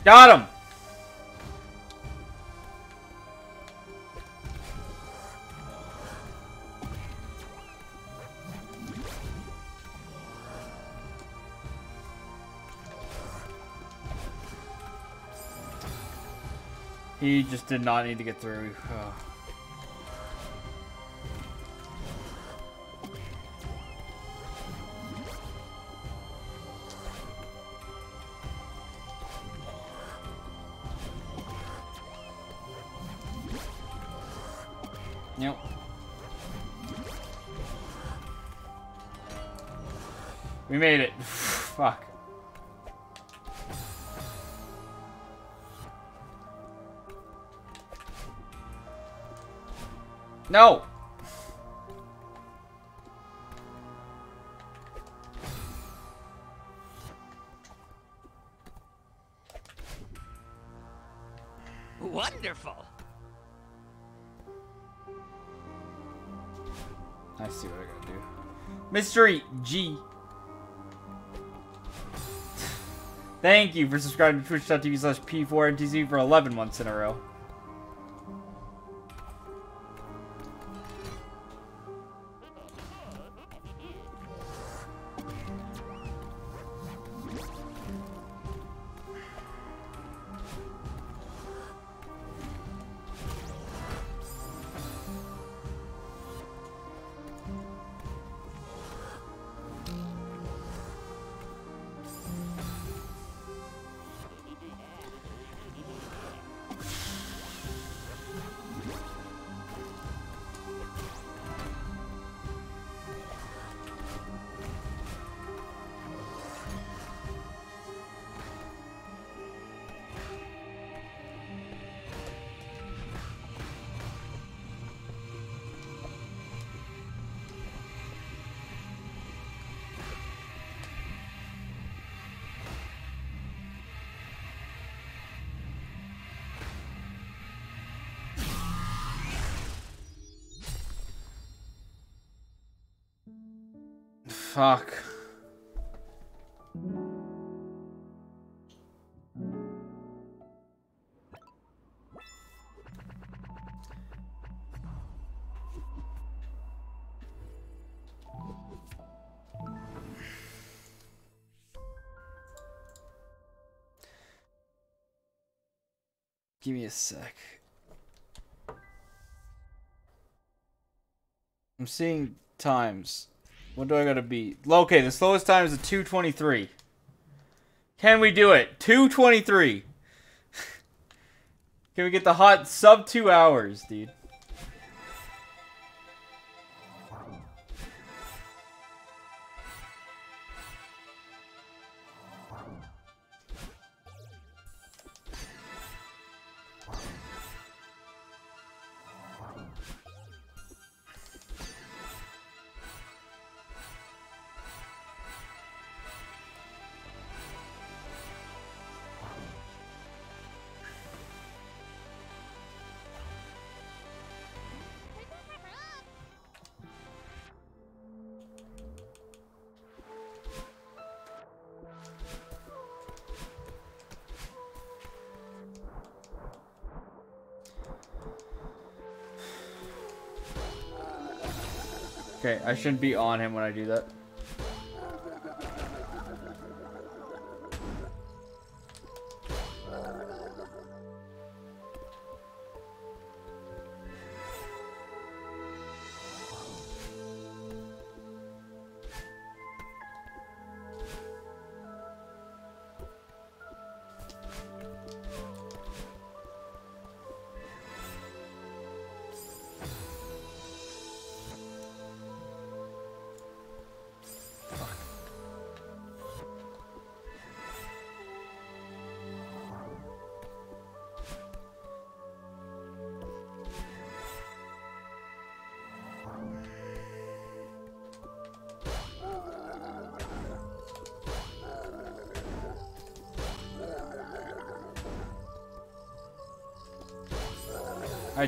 [SPEAKER 1] Got him! He just did not need to get through. Ugh. Yep. We made it. Fuck. No! Mystery G. Thank you for subscribing to twitch.tv slash p4ntz for 11 months in a row. Fuck. Give me a sec. I'm seeing times. What do I gotta beat? Okay, the slowest time is a 223. Can we do it? 223. Can we get the hot sub two hours, dude? Okay, I shouldn't be on him when I do that.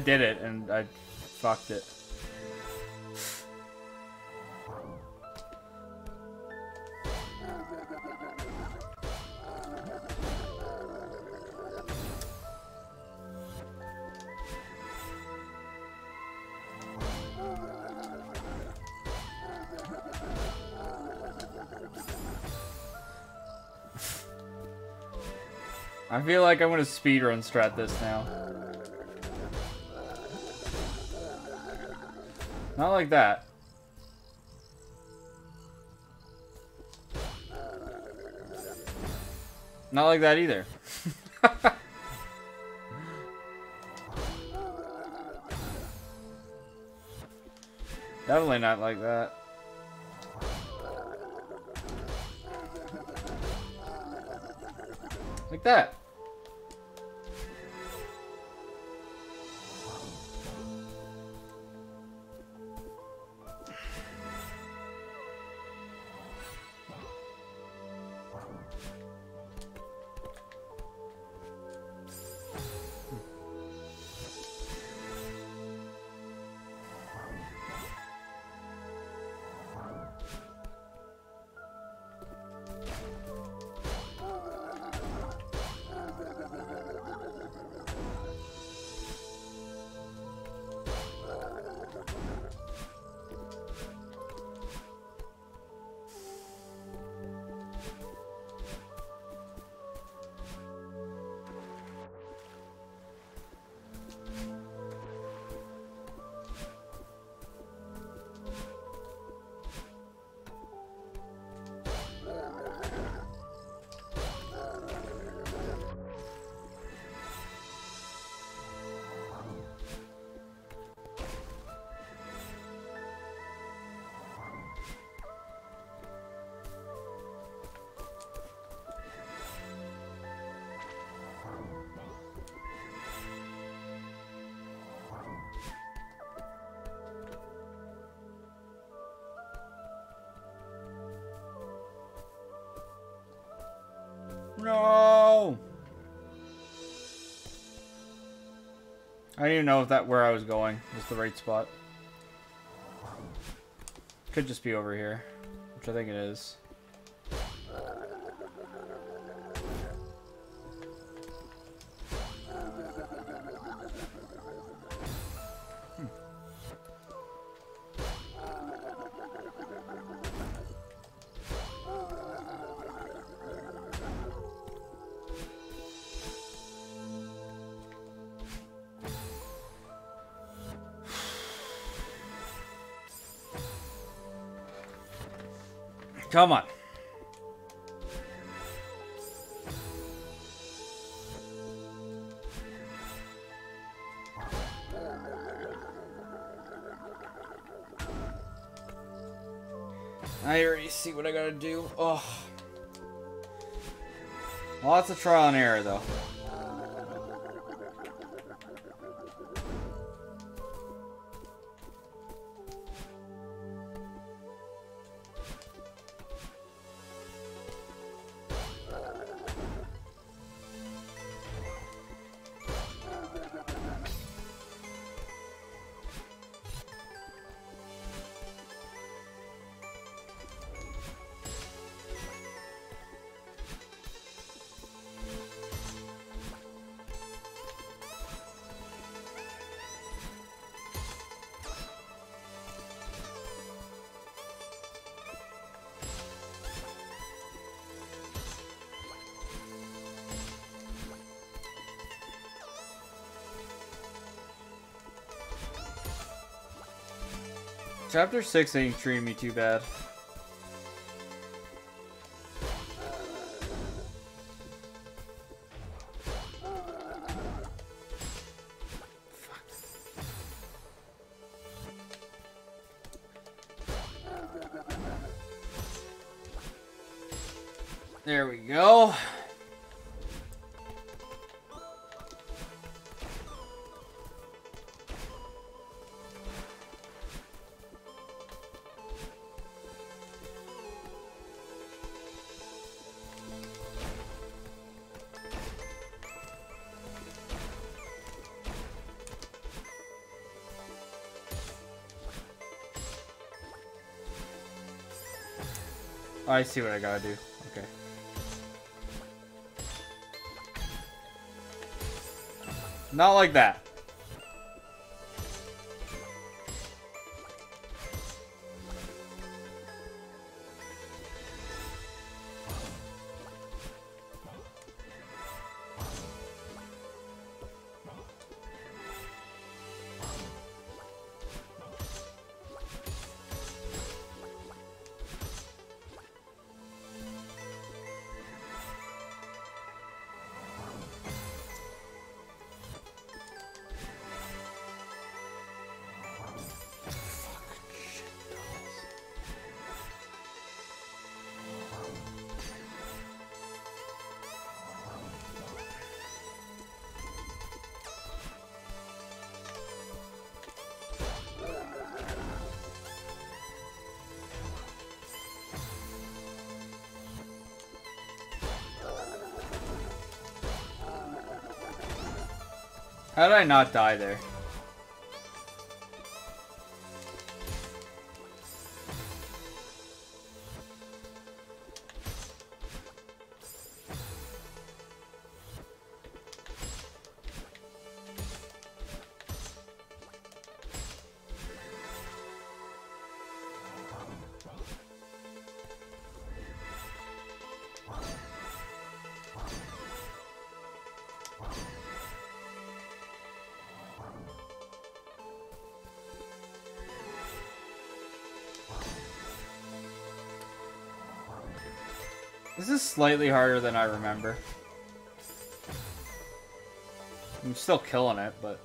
[SPEAKER 1] Did it and I fucked it. I feel like I'm gonna speedrun strat this now. Not like that. Not like that either. Definitely not like that. Like that. I didn't even know if that where I was going was the right spot. Could just be over here, which I think it is. Come on. I already see what I gotta do. Oh. Lots of trial and error, though. Chapter 6 ain't treating me too bad. Oh, I see what I gotta do. Okay. Not like that. How did I not die there? Slightly harder than I remember. I'm still killing it, but...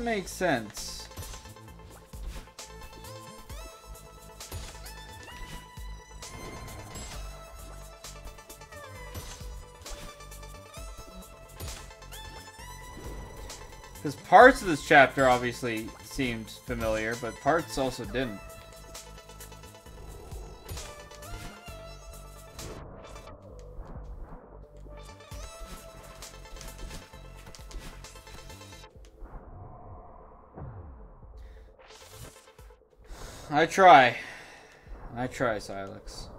[SPEAKER 1] That makes sense. Because parts of this chapter obviously seemed familiar, but parts also didn't. I try. I try, Silex.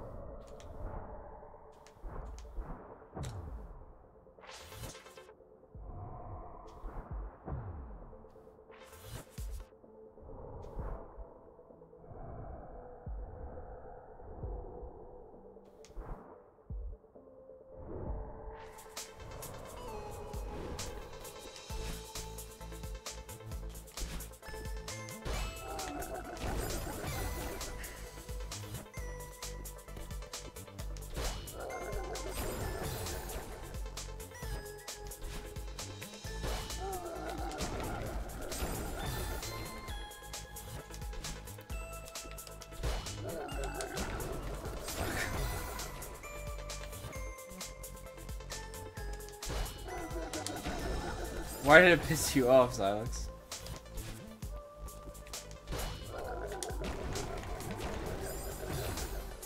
[SPEAKER 1] Why did it piss you off, Silex?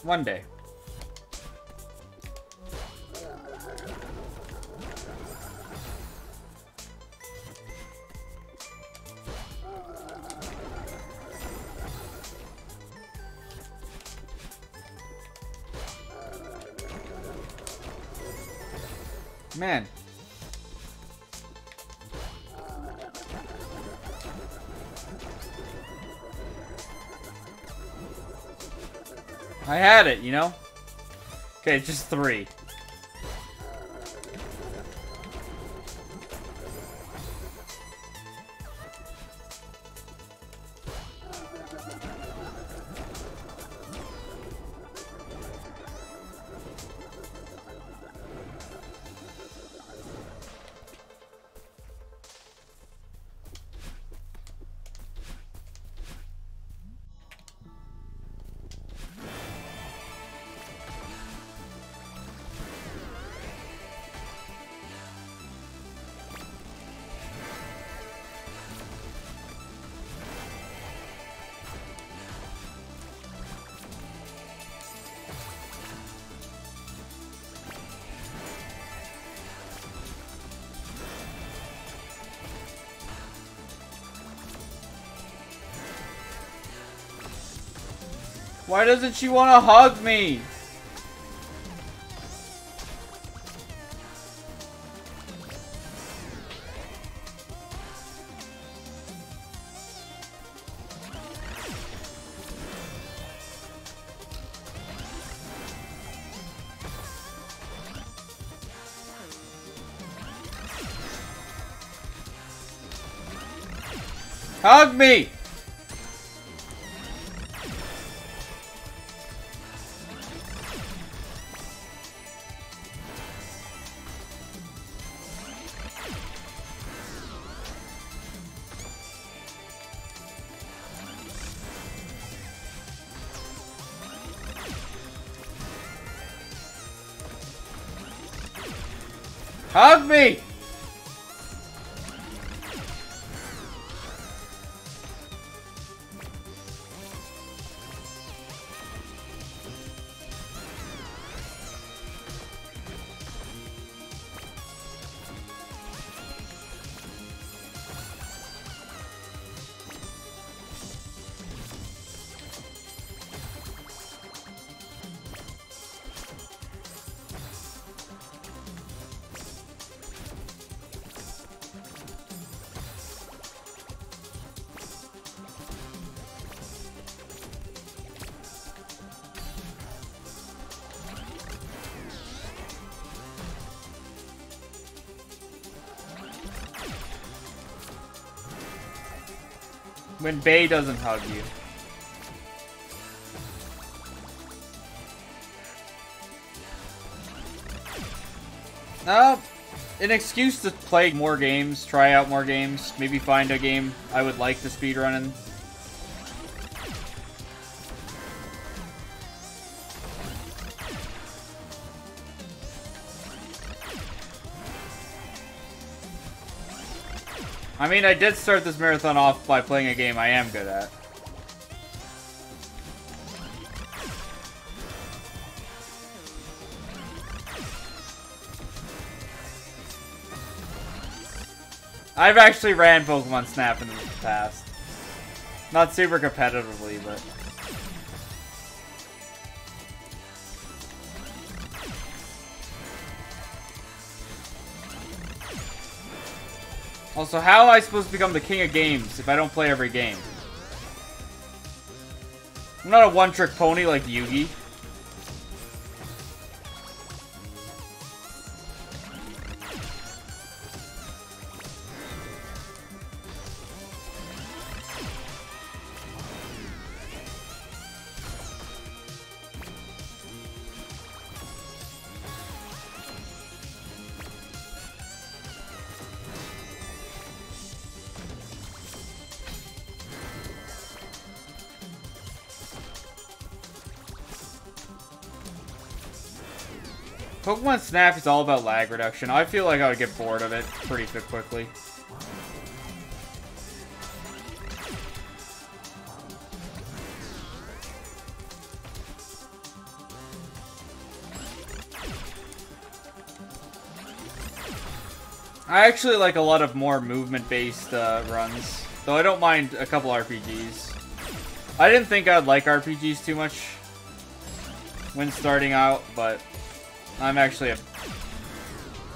[SPEAKER 1] One day. Man. I had it, you know? Okay, just three. Why doesn't she want to hug me? Hug me! When Bay doesn't hug you. Uh, an excuse to play more games, try out more games, maybe find a game I would like to speedrun in. I mean, I did start this marathon off by playing a game I am good at. I've actually ran Pokemon Snap in the past. Not super competitively, but... Also, how am I supposed to become the king of games if I don't play every game? I'm not a one-trick pony like Yugi. Pokemon Snap is all about lag reduction. I feel like I would get bored of it pretty quickly. I actually like a lot of more movement-based uh, runs, though I don't mind a couple RPGs. I didn't think I'd like RPGs too much when starting out, but I'm actually a...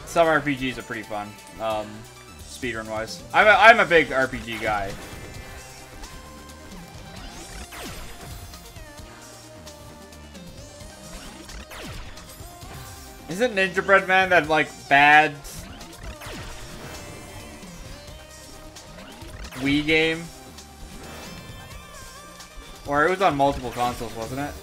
[SPEAKER 1] Some RPGs are pretty fun, um, speedrun-wise. I'm a, I'm a big RPG guy. Isn't Ninjabread Man that, like, bad... Wii game? Or it was on multiple consoles, wasn't it?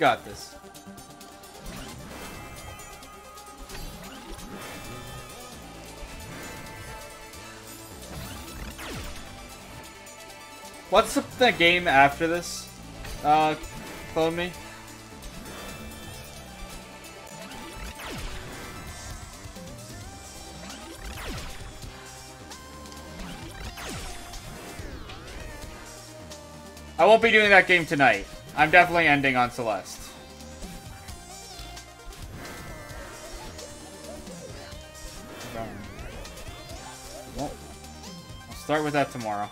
[SPEAKER 1] Got this. What's the, the game after this? Uh, phone me. I won't be doing that game tonight. I'm definitely ending on Celeste. I'll start with that tomorrow.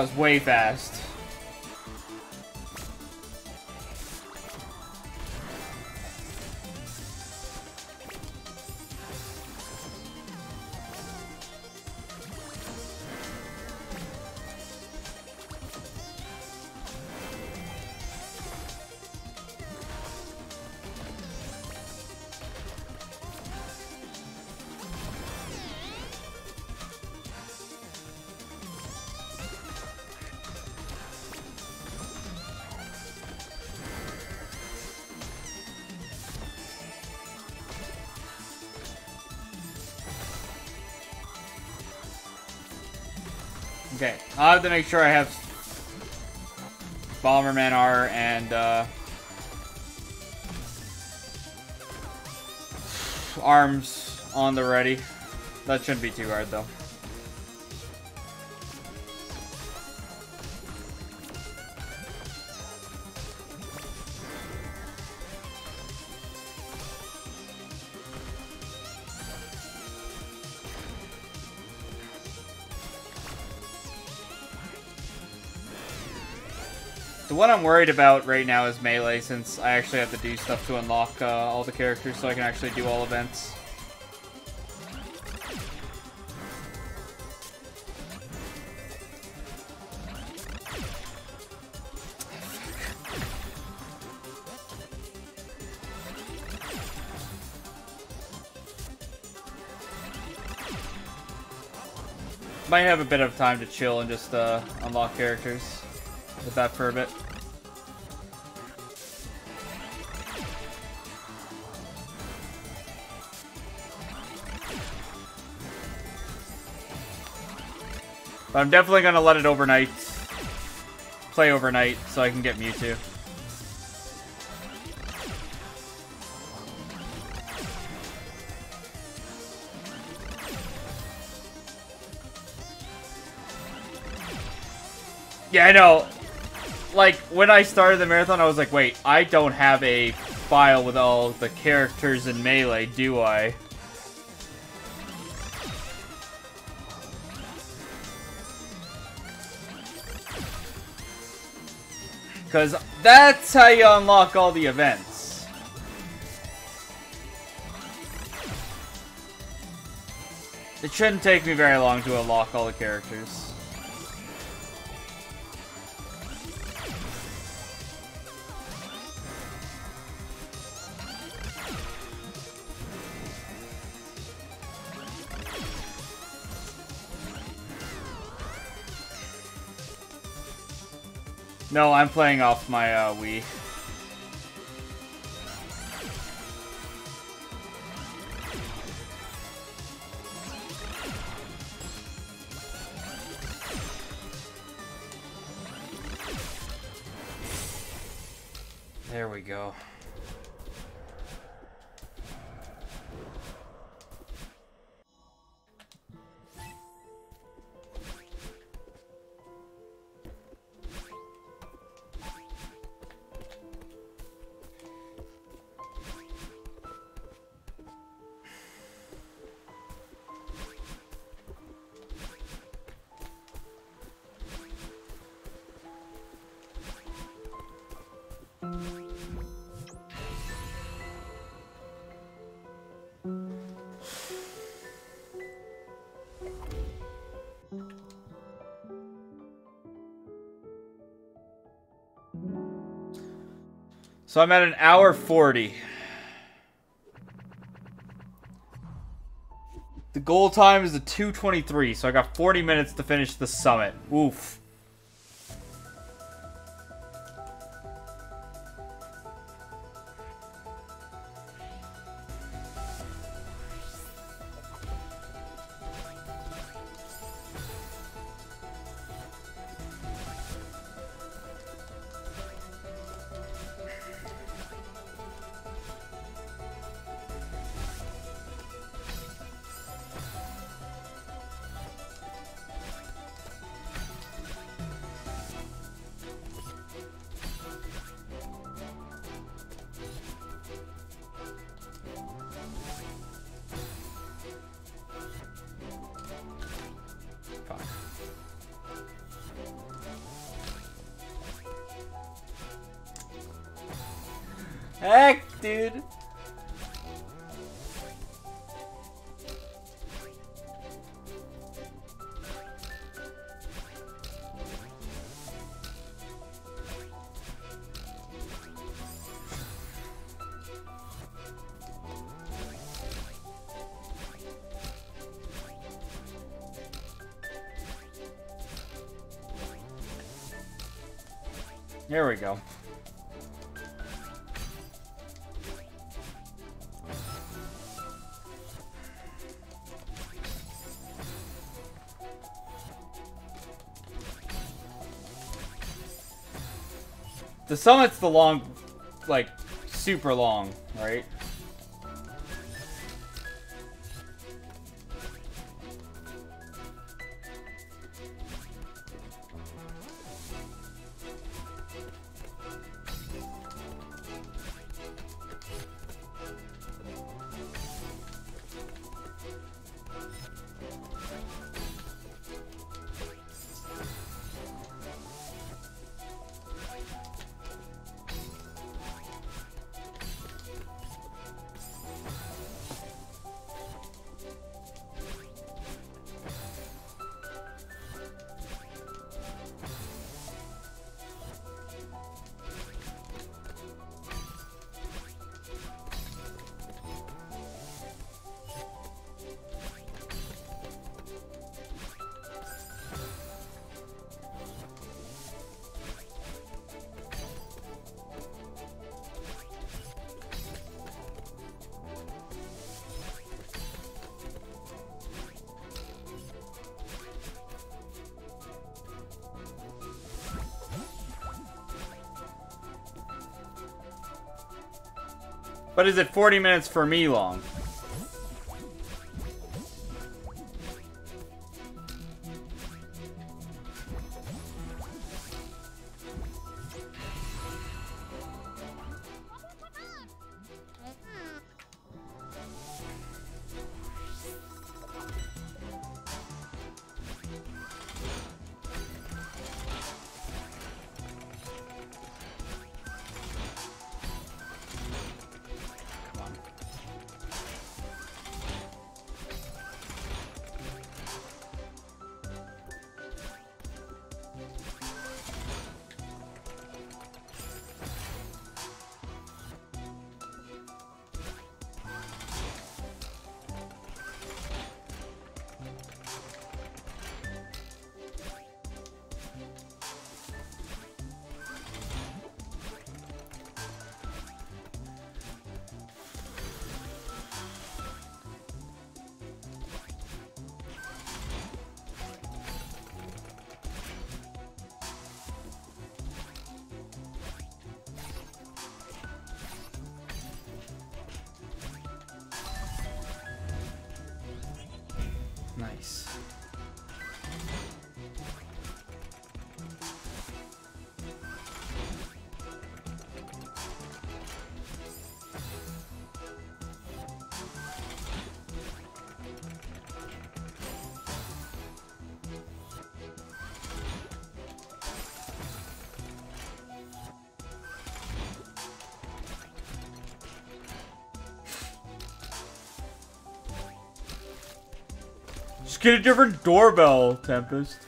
[SPEAKER 1] Was way fast. I'll have to make sure I have Bomberman R and uh, ARMS on the ready. That shouldn't be too hard though. One I'm worried about right now is Melee, since I actually have to do stuff to unlock uh, all the characters so I can actually do all events. Might have a bit of time to chill and just uh, unlock characters with that for a bit. But I'm definitely gonna let it overnight. Play overnight so I can get Mewtwo. Yeah, I know. Like, when I started the marathon, I was like, wait, I don't have a file with all the characters in Melee, do I? Because that's how you unlock all the events. It shouldn't take me very long to unlock all the characters. No, I'm playing off my uh, Wii. So I'm at an hour 40. The goal time is a 223, so I got 40 minutes to finish the summit. Oof. The summit's the long, like, super long, But is it 40 minutes for me long? Get a different doorbell, Tempest.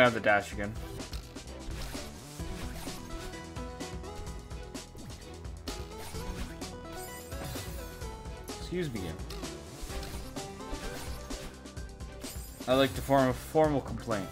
[SPEAKER 1] Gonna have the dash again. Excuse me. I'd like to form a formal complaint.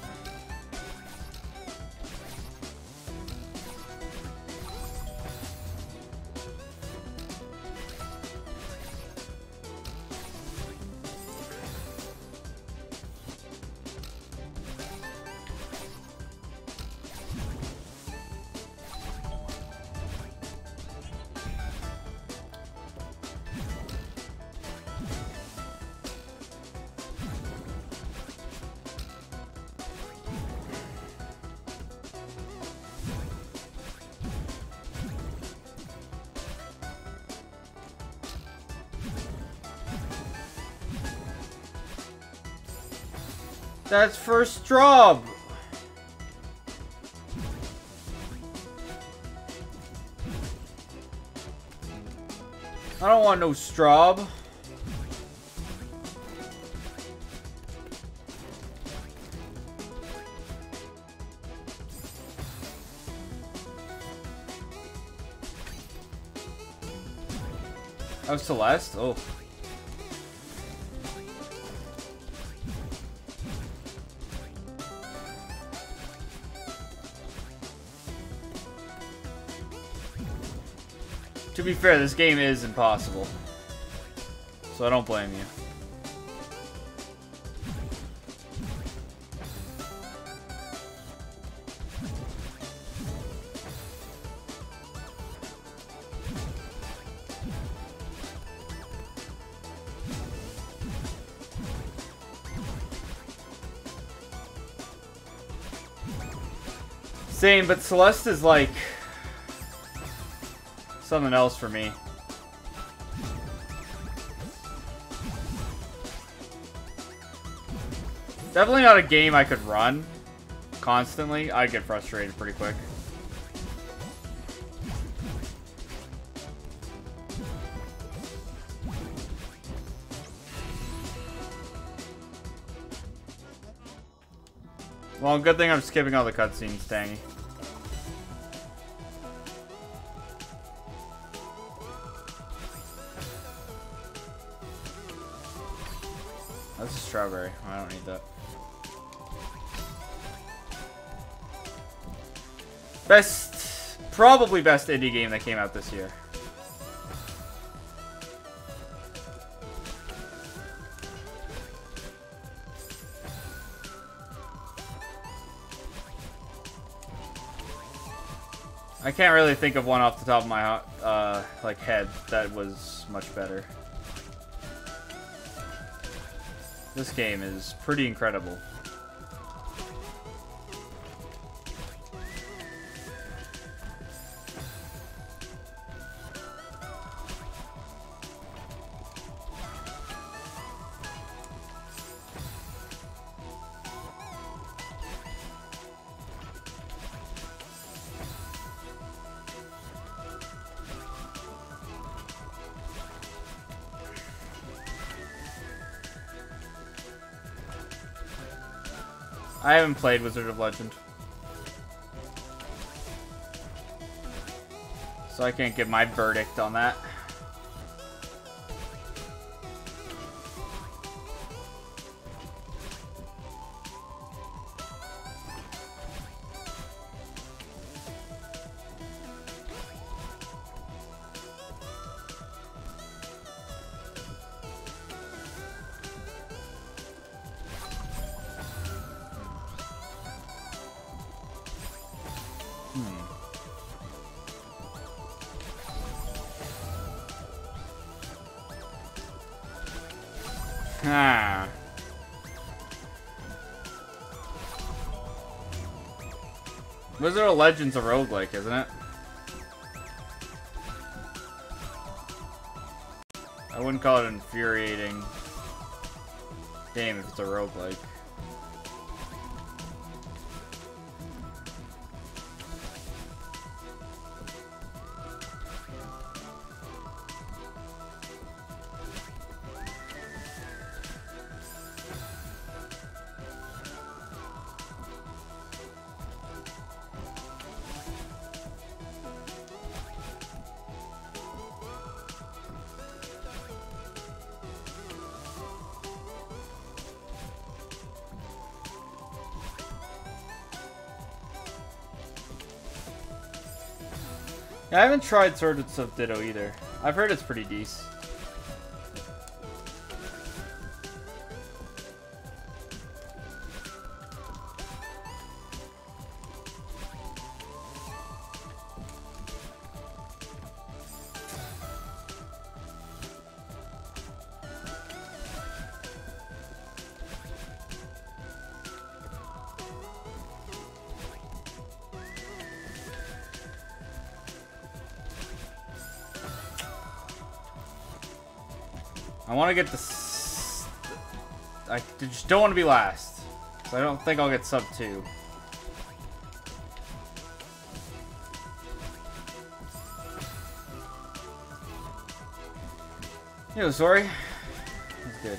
[SPEAKER 1] That's first job. I don't want no straw. Oh, Celeste? Oh. Be fair, this game is impossible. So I don't blame you. Same, but Celeste is like something else for me. Definitely not a game I could run constantly. I'd get frustrated pretty quick. Well, good thing I'm skipping all the cutscenes, Tangy. Strawberry. I don't need that. Best, probably best indie game that came out this year. I can't really think of one off the top of my uh, like head that was much better. This game is pretty incredible. Haven't played Wizard of Legend. So I can't give my verdict on that. Legends a roguelike, isn't it? I wouldn't call it infuriating game if it's a roguelike. I haven't tried Swords of Ditto either. I've heard it's pretty decent. Get the... I just don't want to be last. So I don't think I'll get sub 2. Yo, sorry. That's good.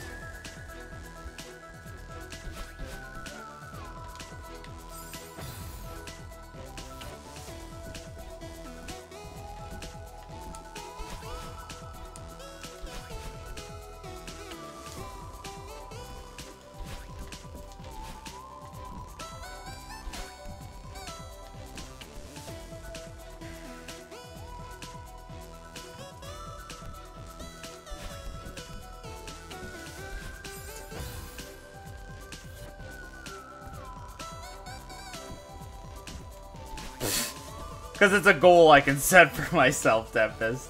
[SPEAKER 1] Because it's a goal I can set for myself, Tempest.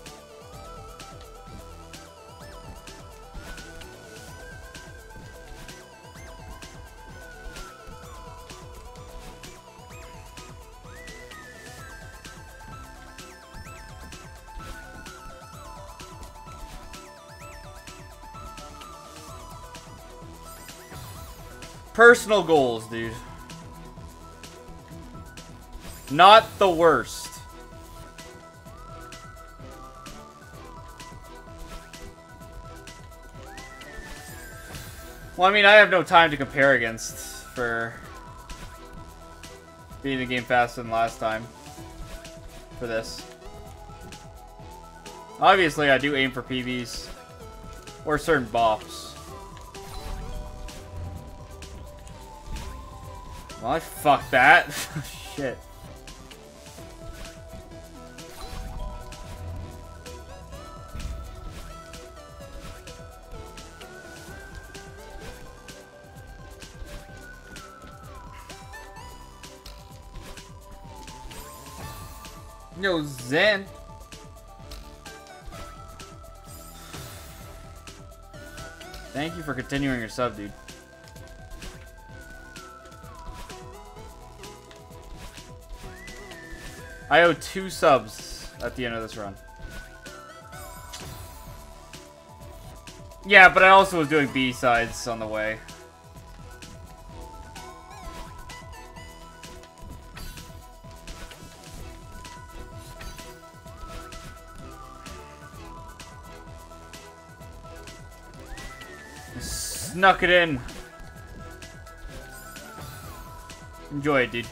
[SPEAKER 1] Personal goals, dude. Not the worst. Well, I mean, I have no time to compare against for beating the game faster than last time for this. Obviously, I do aim for PBs or certain buffs. Well, I fucked that. Shit. Zen. Thank you for continuing your sub, dude. I owe two subs at the end of this run. Yeah, but I also was doing B-sides on the way. Snuck it in. Enjoy it, dude.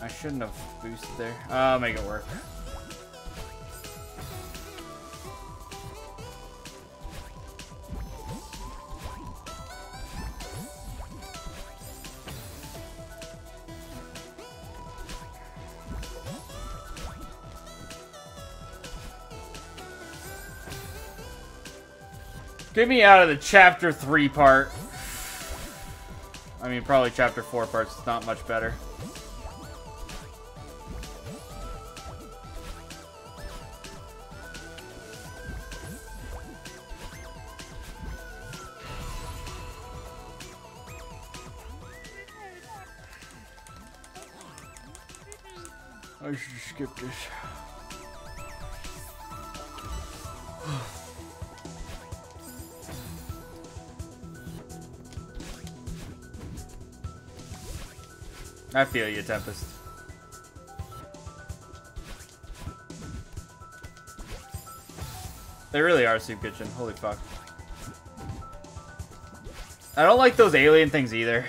[SPEAKER 1] I shouldn't have boosted there. I'll make it work. Get me out of the chapter 3 part. I mean, probably chapter 4 part's not much better. I feel you, Tempest. They really are Soup Kitchen. Holy fuck. I don't like those alien things either.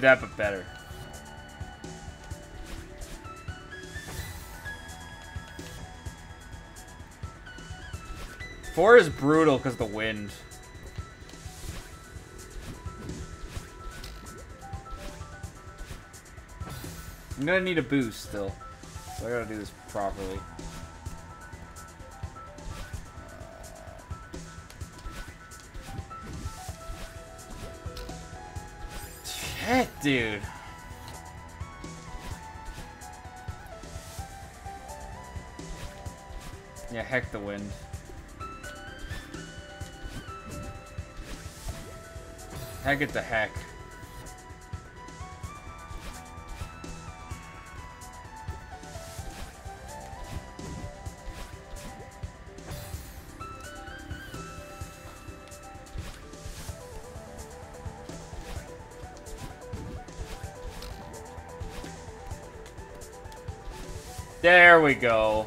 [SPEAKER 1] That, but better. Four is brutal because the wind. I'm gonna need a boost still. So I gotta do this properly. Dude. Yeah, heck the wind. Heck it the heck. We go.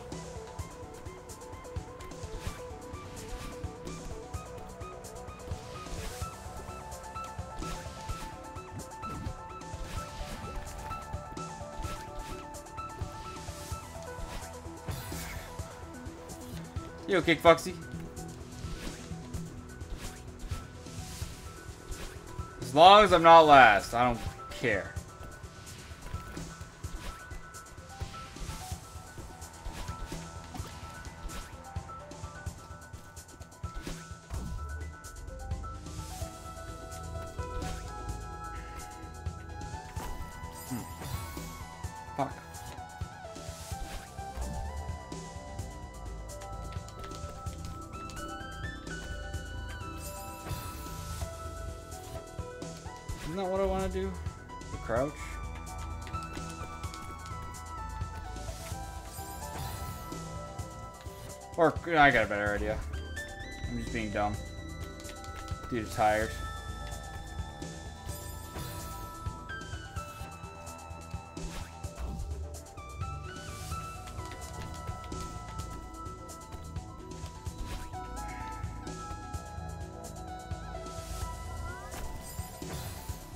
[SPEAKER 1] You okay, Foxy? As long as I'm not last, I don't care. I got a better idea. I'm just being dumb. Dude is tired.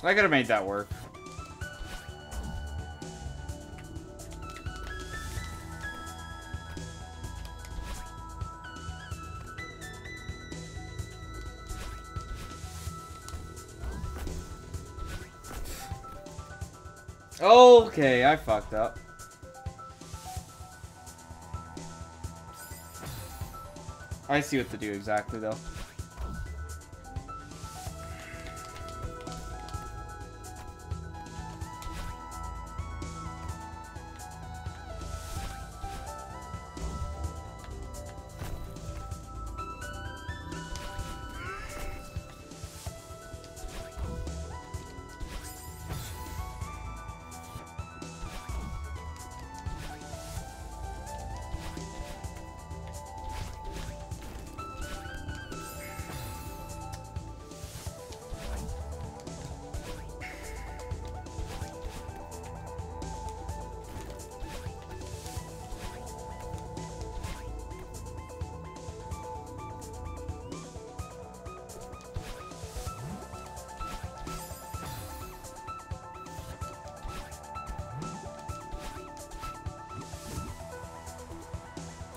[SPEAKER 1] I could have made that work. I fucked up. I see what to do exactly, though.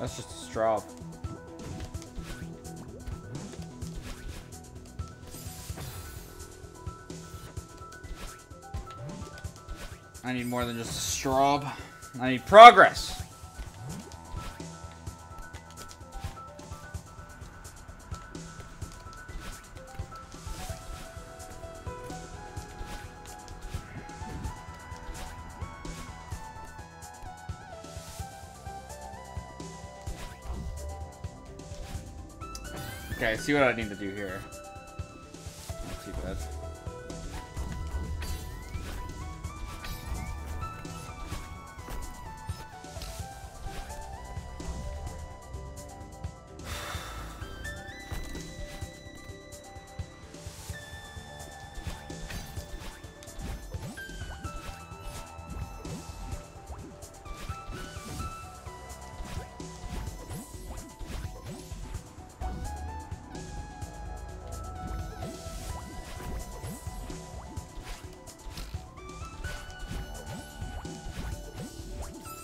[SPEAKER 1] That's just a straw. I need more than just a straw. I need progress. See what I need to do here.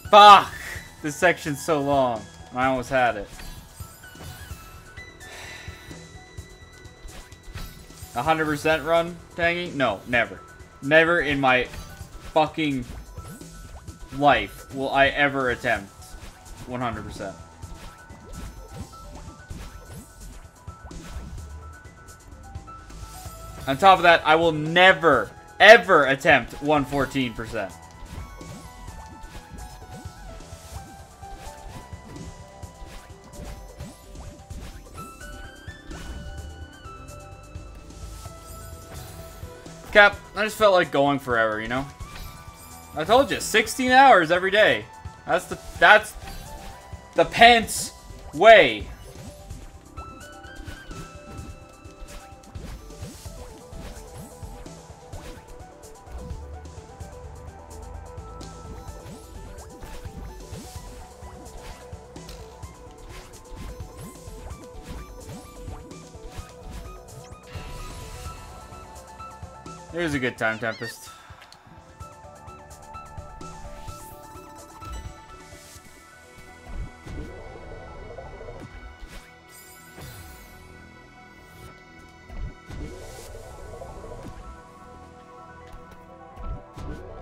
[SPEAKER 1] Fuck! This section's so long. I almost had it. 100% run, Tangy? No, never. Never in my fucking life will I ever attempt 100%. On top of that, I will never, ever attempt 114%. Cap, I just felt like going forever, you know? I told you, 16 hours every day. That's the, that's the Pence way. A good time, Tempest.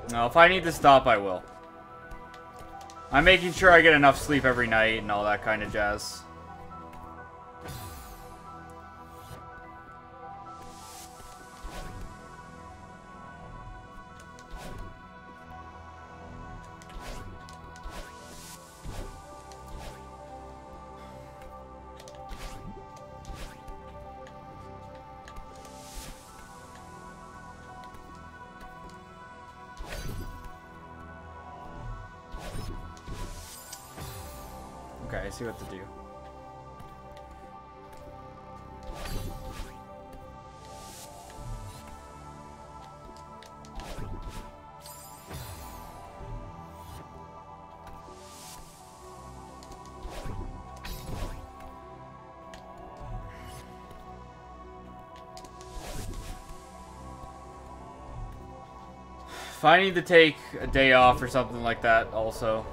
[SPEAKER 1] Now, if I need to stop, I will. I'm making sure I get enough sleep every night and all that kind of jazz. See what to do. If I need to take a day off or something like that also,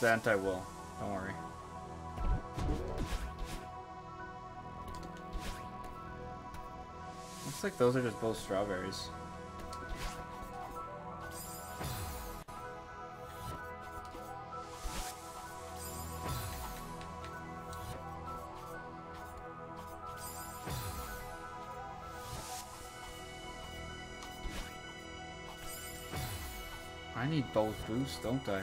[SPEAKER 1] then I will. Those are just both strawberries. I need both boosts, don't I?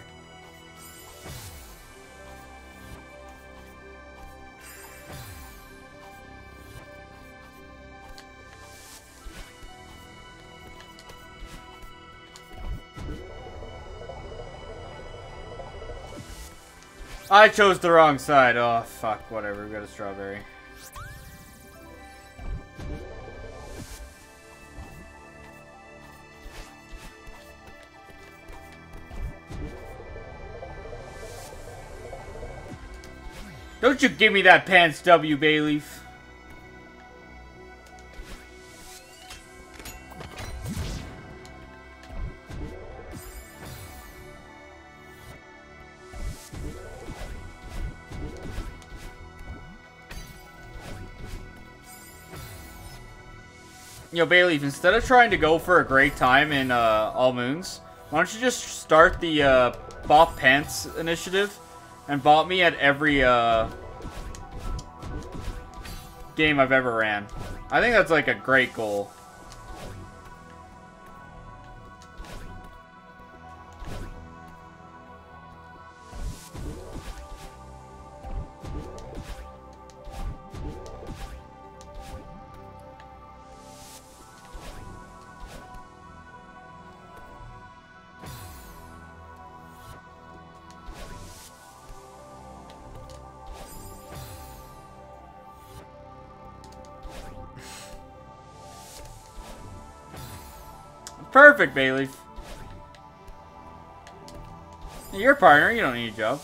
[SPEAKER 1] I chose the wrong side. Oh, fuck. Whatever. We got a strawberry. Don't you give me that pants, W. Bayleaf. Yo, Bayleaf, instead of trying to go for a great time in uh, All Moons, why don't you just start the uh, Bop Pants initiative and bop me at every uh, game I've ever ran? I think that's like a great goal. Perfect, Bayleaf. You're a partner, you don't need a job.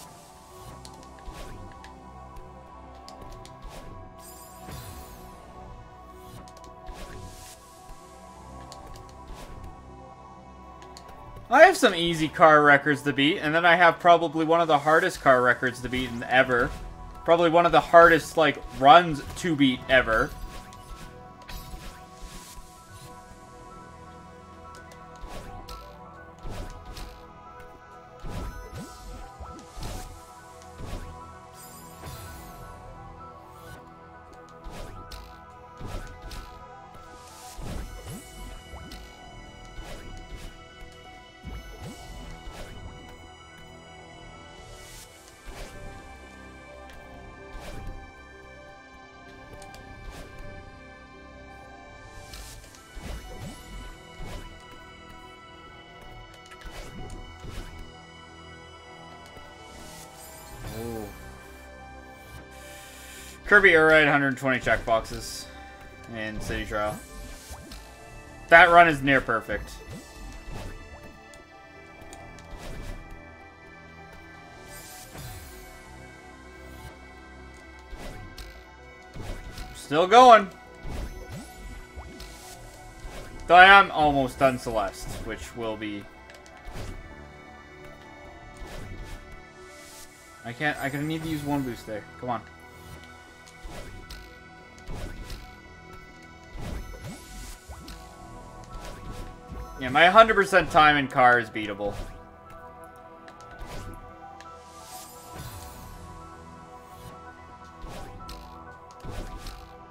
[SPEAKER 1] I have some easy KAR records to beat, and then I have probably one of the hardest KAR records to beat ever. Probably one of the hardest, like, runs to beat ever. Kirby Air Ride 120 checkboxes in City Trial. That run is near perfect. Still going. Though I am almost done Celeste, which will be... I can't, I can need to use one boost there. Come on. Yeah, my 100% time in KAR is beatable.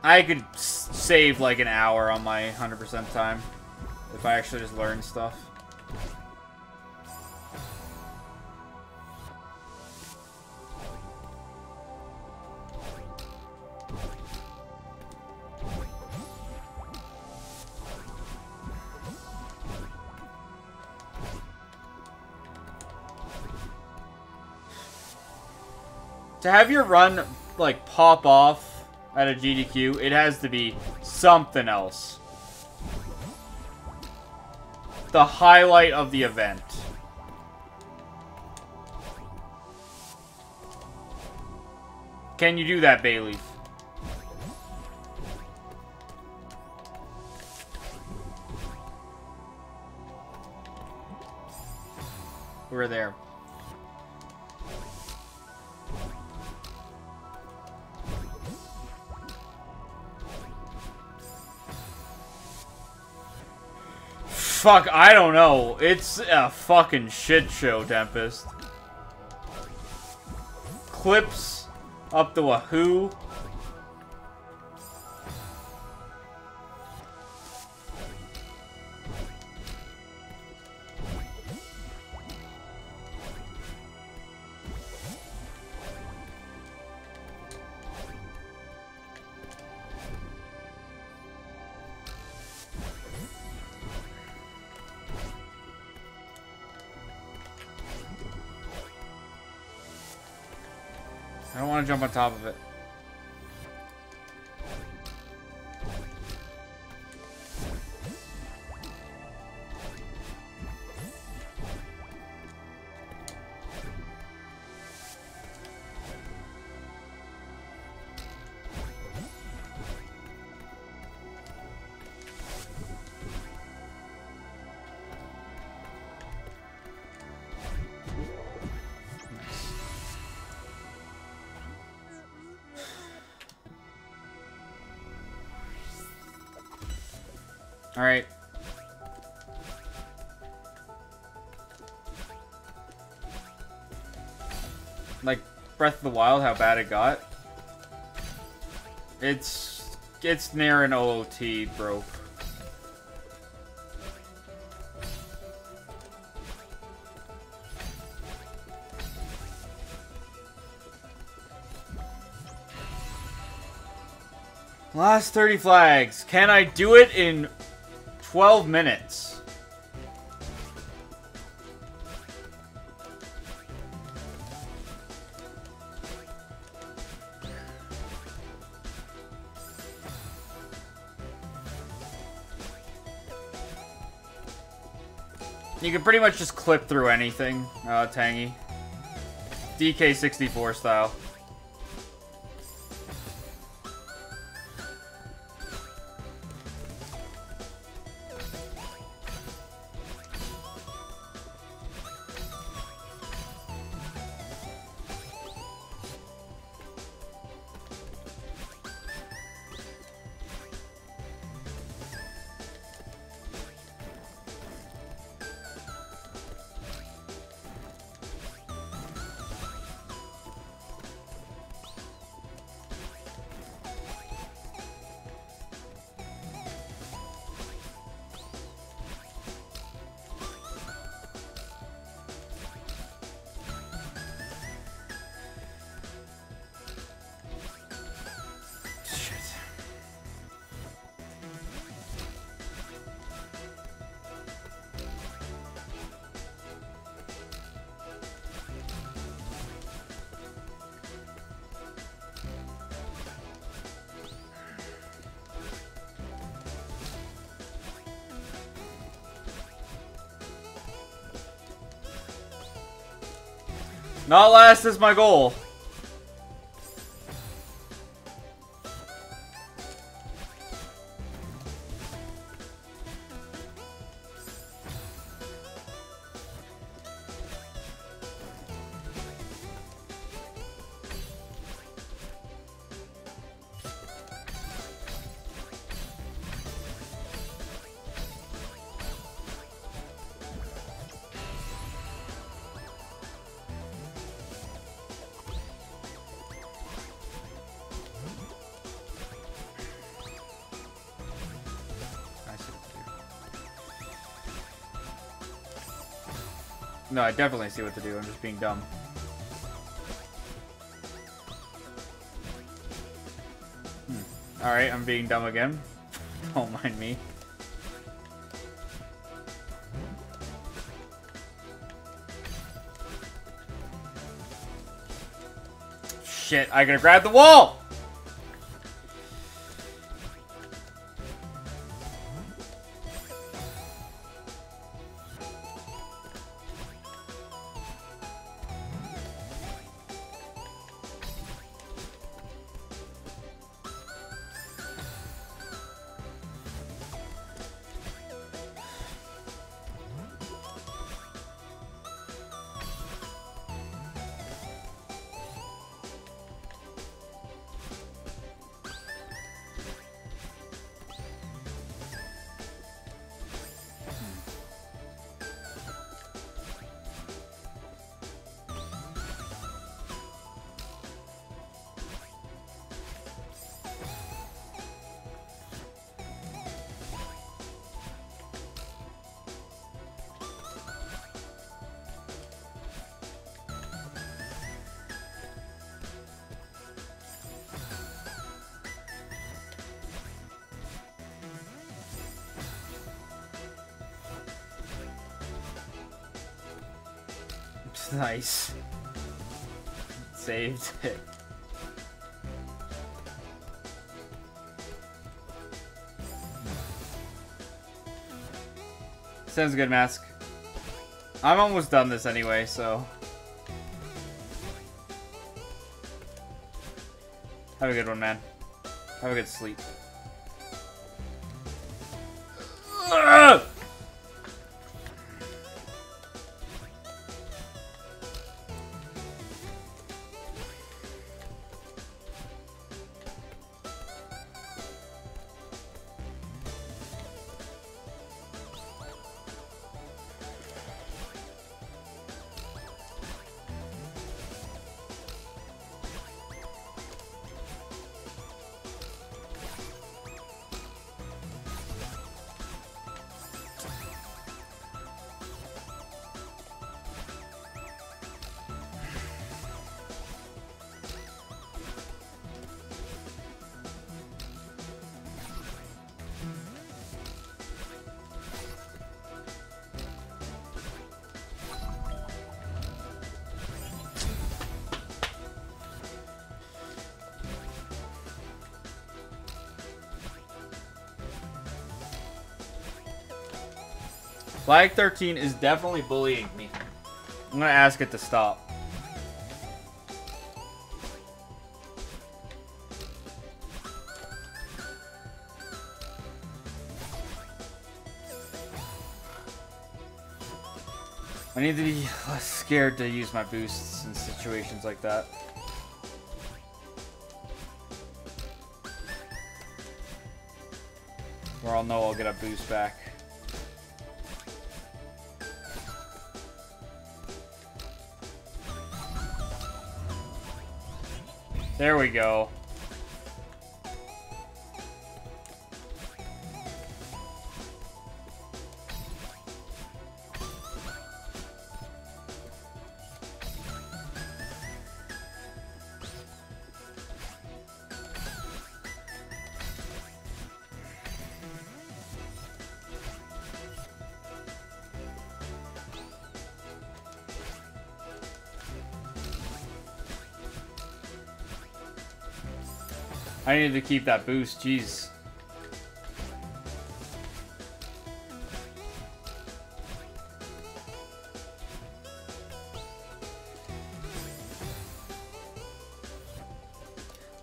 [SPEAKER 1] I could save like an hour on my 100% time if I actually just learn stuff. To have your run, like, pop off at a GDQ, it has to be something else. The highlight of the event. Can you do that, Bayleaf? Fuck, I don't know. It's a fucking shit show, Tempest. Clips up the wahoo. Jump on top of it. Breath of the Wild, how bad it got. It's... It's near an OOT bro. Last 30 flags. Can I do it in 12 minutes. You can pretty much just clip through anything, uh, Tangy. DK64 style. Not last is my goal. No, I definitely see what to do. I'm just being dumb. Hmm. Alright, I'm being dumb again. Don't mind me. Shit, I gotta grab the wall! Nice. Saved it. Sounds good, Mask. I'm almost done this anyway, so... Have a good one, man. Have a good sleep. Flag 13 is definitely bullying me. I'm gonna ask it to stop. I need to be less scared to use my boosts in situations like that. Where I'll know I'll get a boost back. There we go. I need to keep that boost, jeez.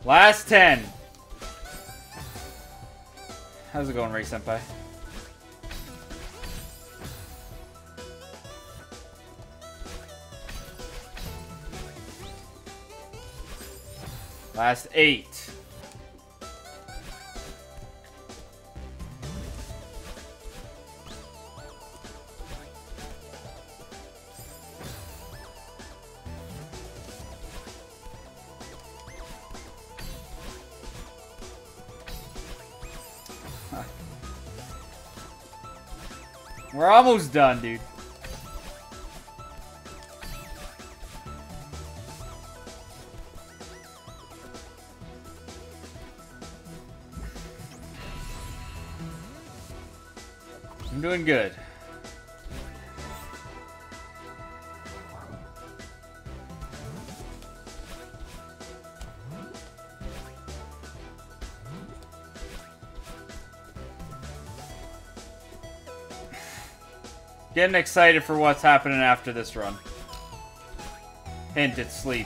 [SPEAKER 1] Last 10. How's it going, Ray Senpai? Last eight. Almost done, dude. I'm doing good. Getting excited for what's happening after this run. Hint, it's sleep.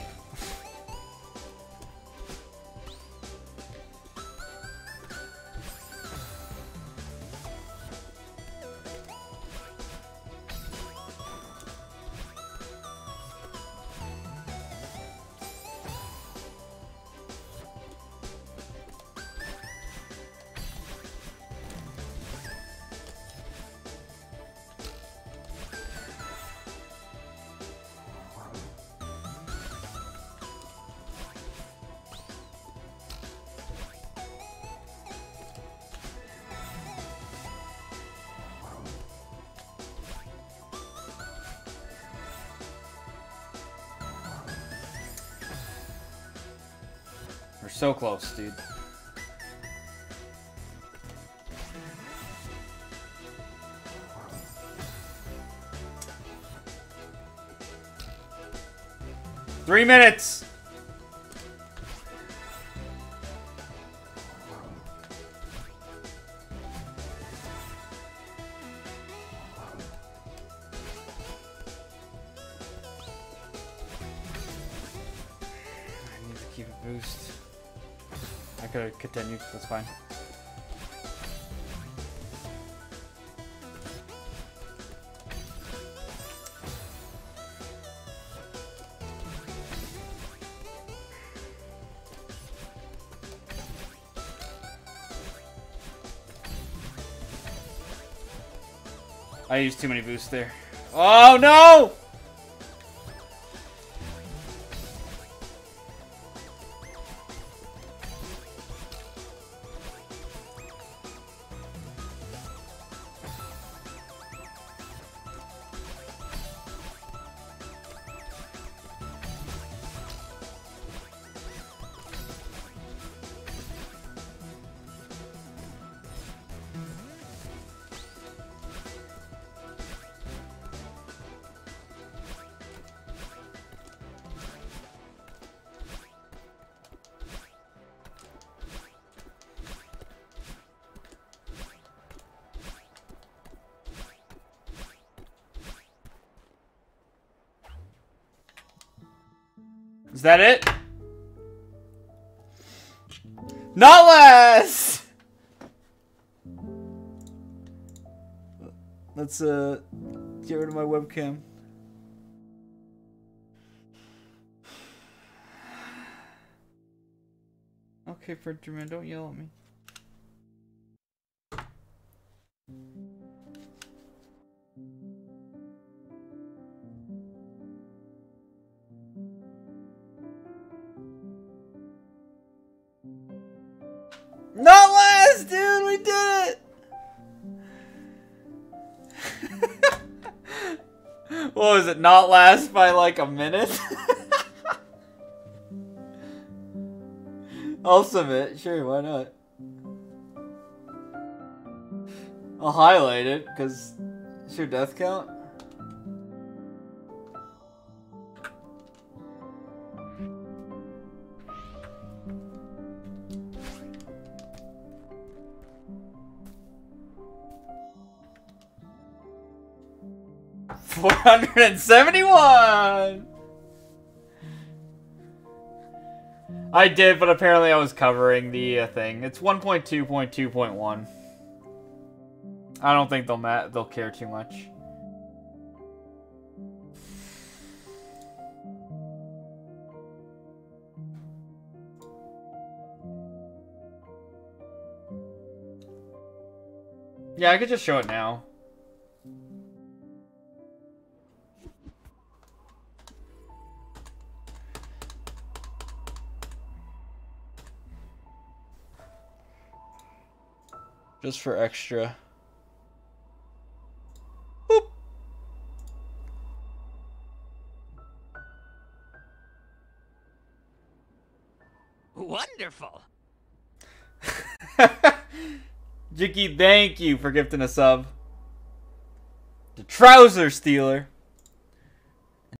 [SPEAKER 1] So close, dude. Three minutes! Continued, that's fine. I used too many boosts there. Oh no! That it? Not less! Let's uh get rid of my webcam. Okay, printer man, don't yell at me. Not last by like a minute. I'll submit. Sure, why not? I'll highlight it because it's your death count. Hundred and seventy-one. I did, but apparently I was covering the uh, thing. It's 1.2.2.1. I don't think they'll ma they'll care too much. Yeah, I could just show it now. Just for extra. Boop.
[SPEAKER 4] Wonderful.
[SPEAKER 1] Jicky, thank you for gifting a sub. The trouser stealer.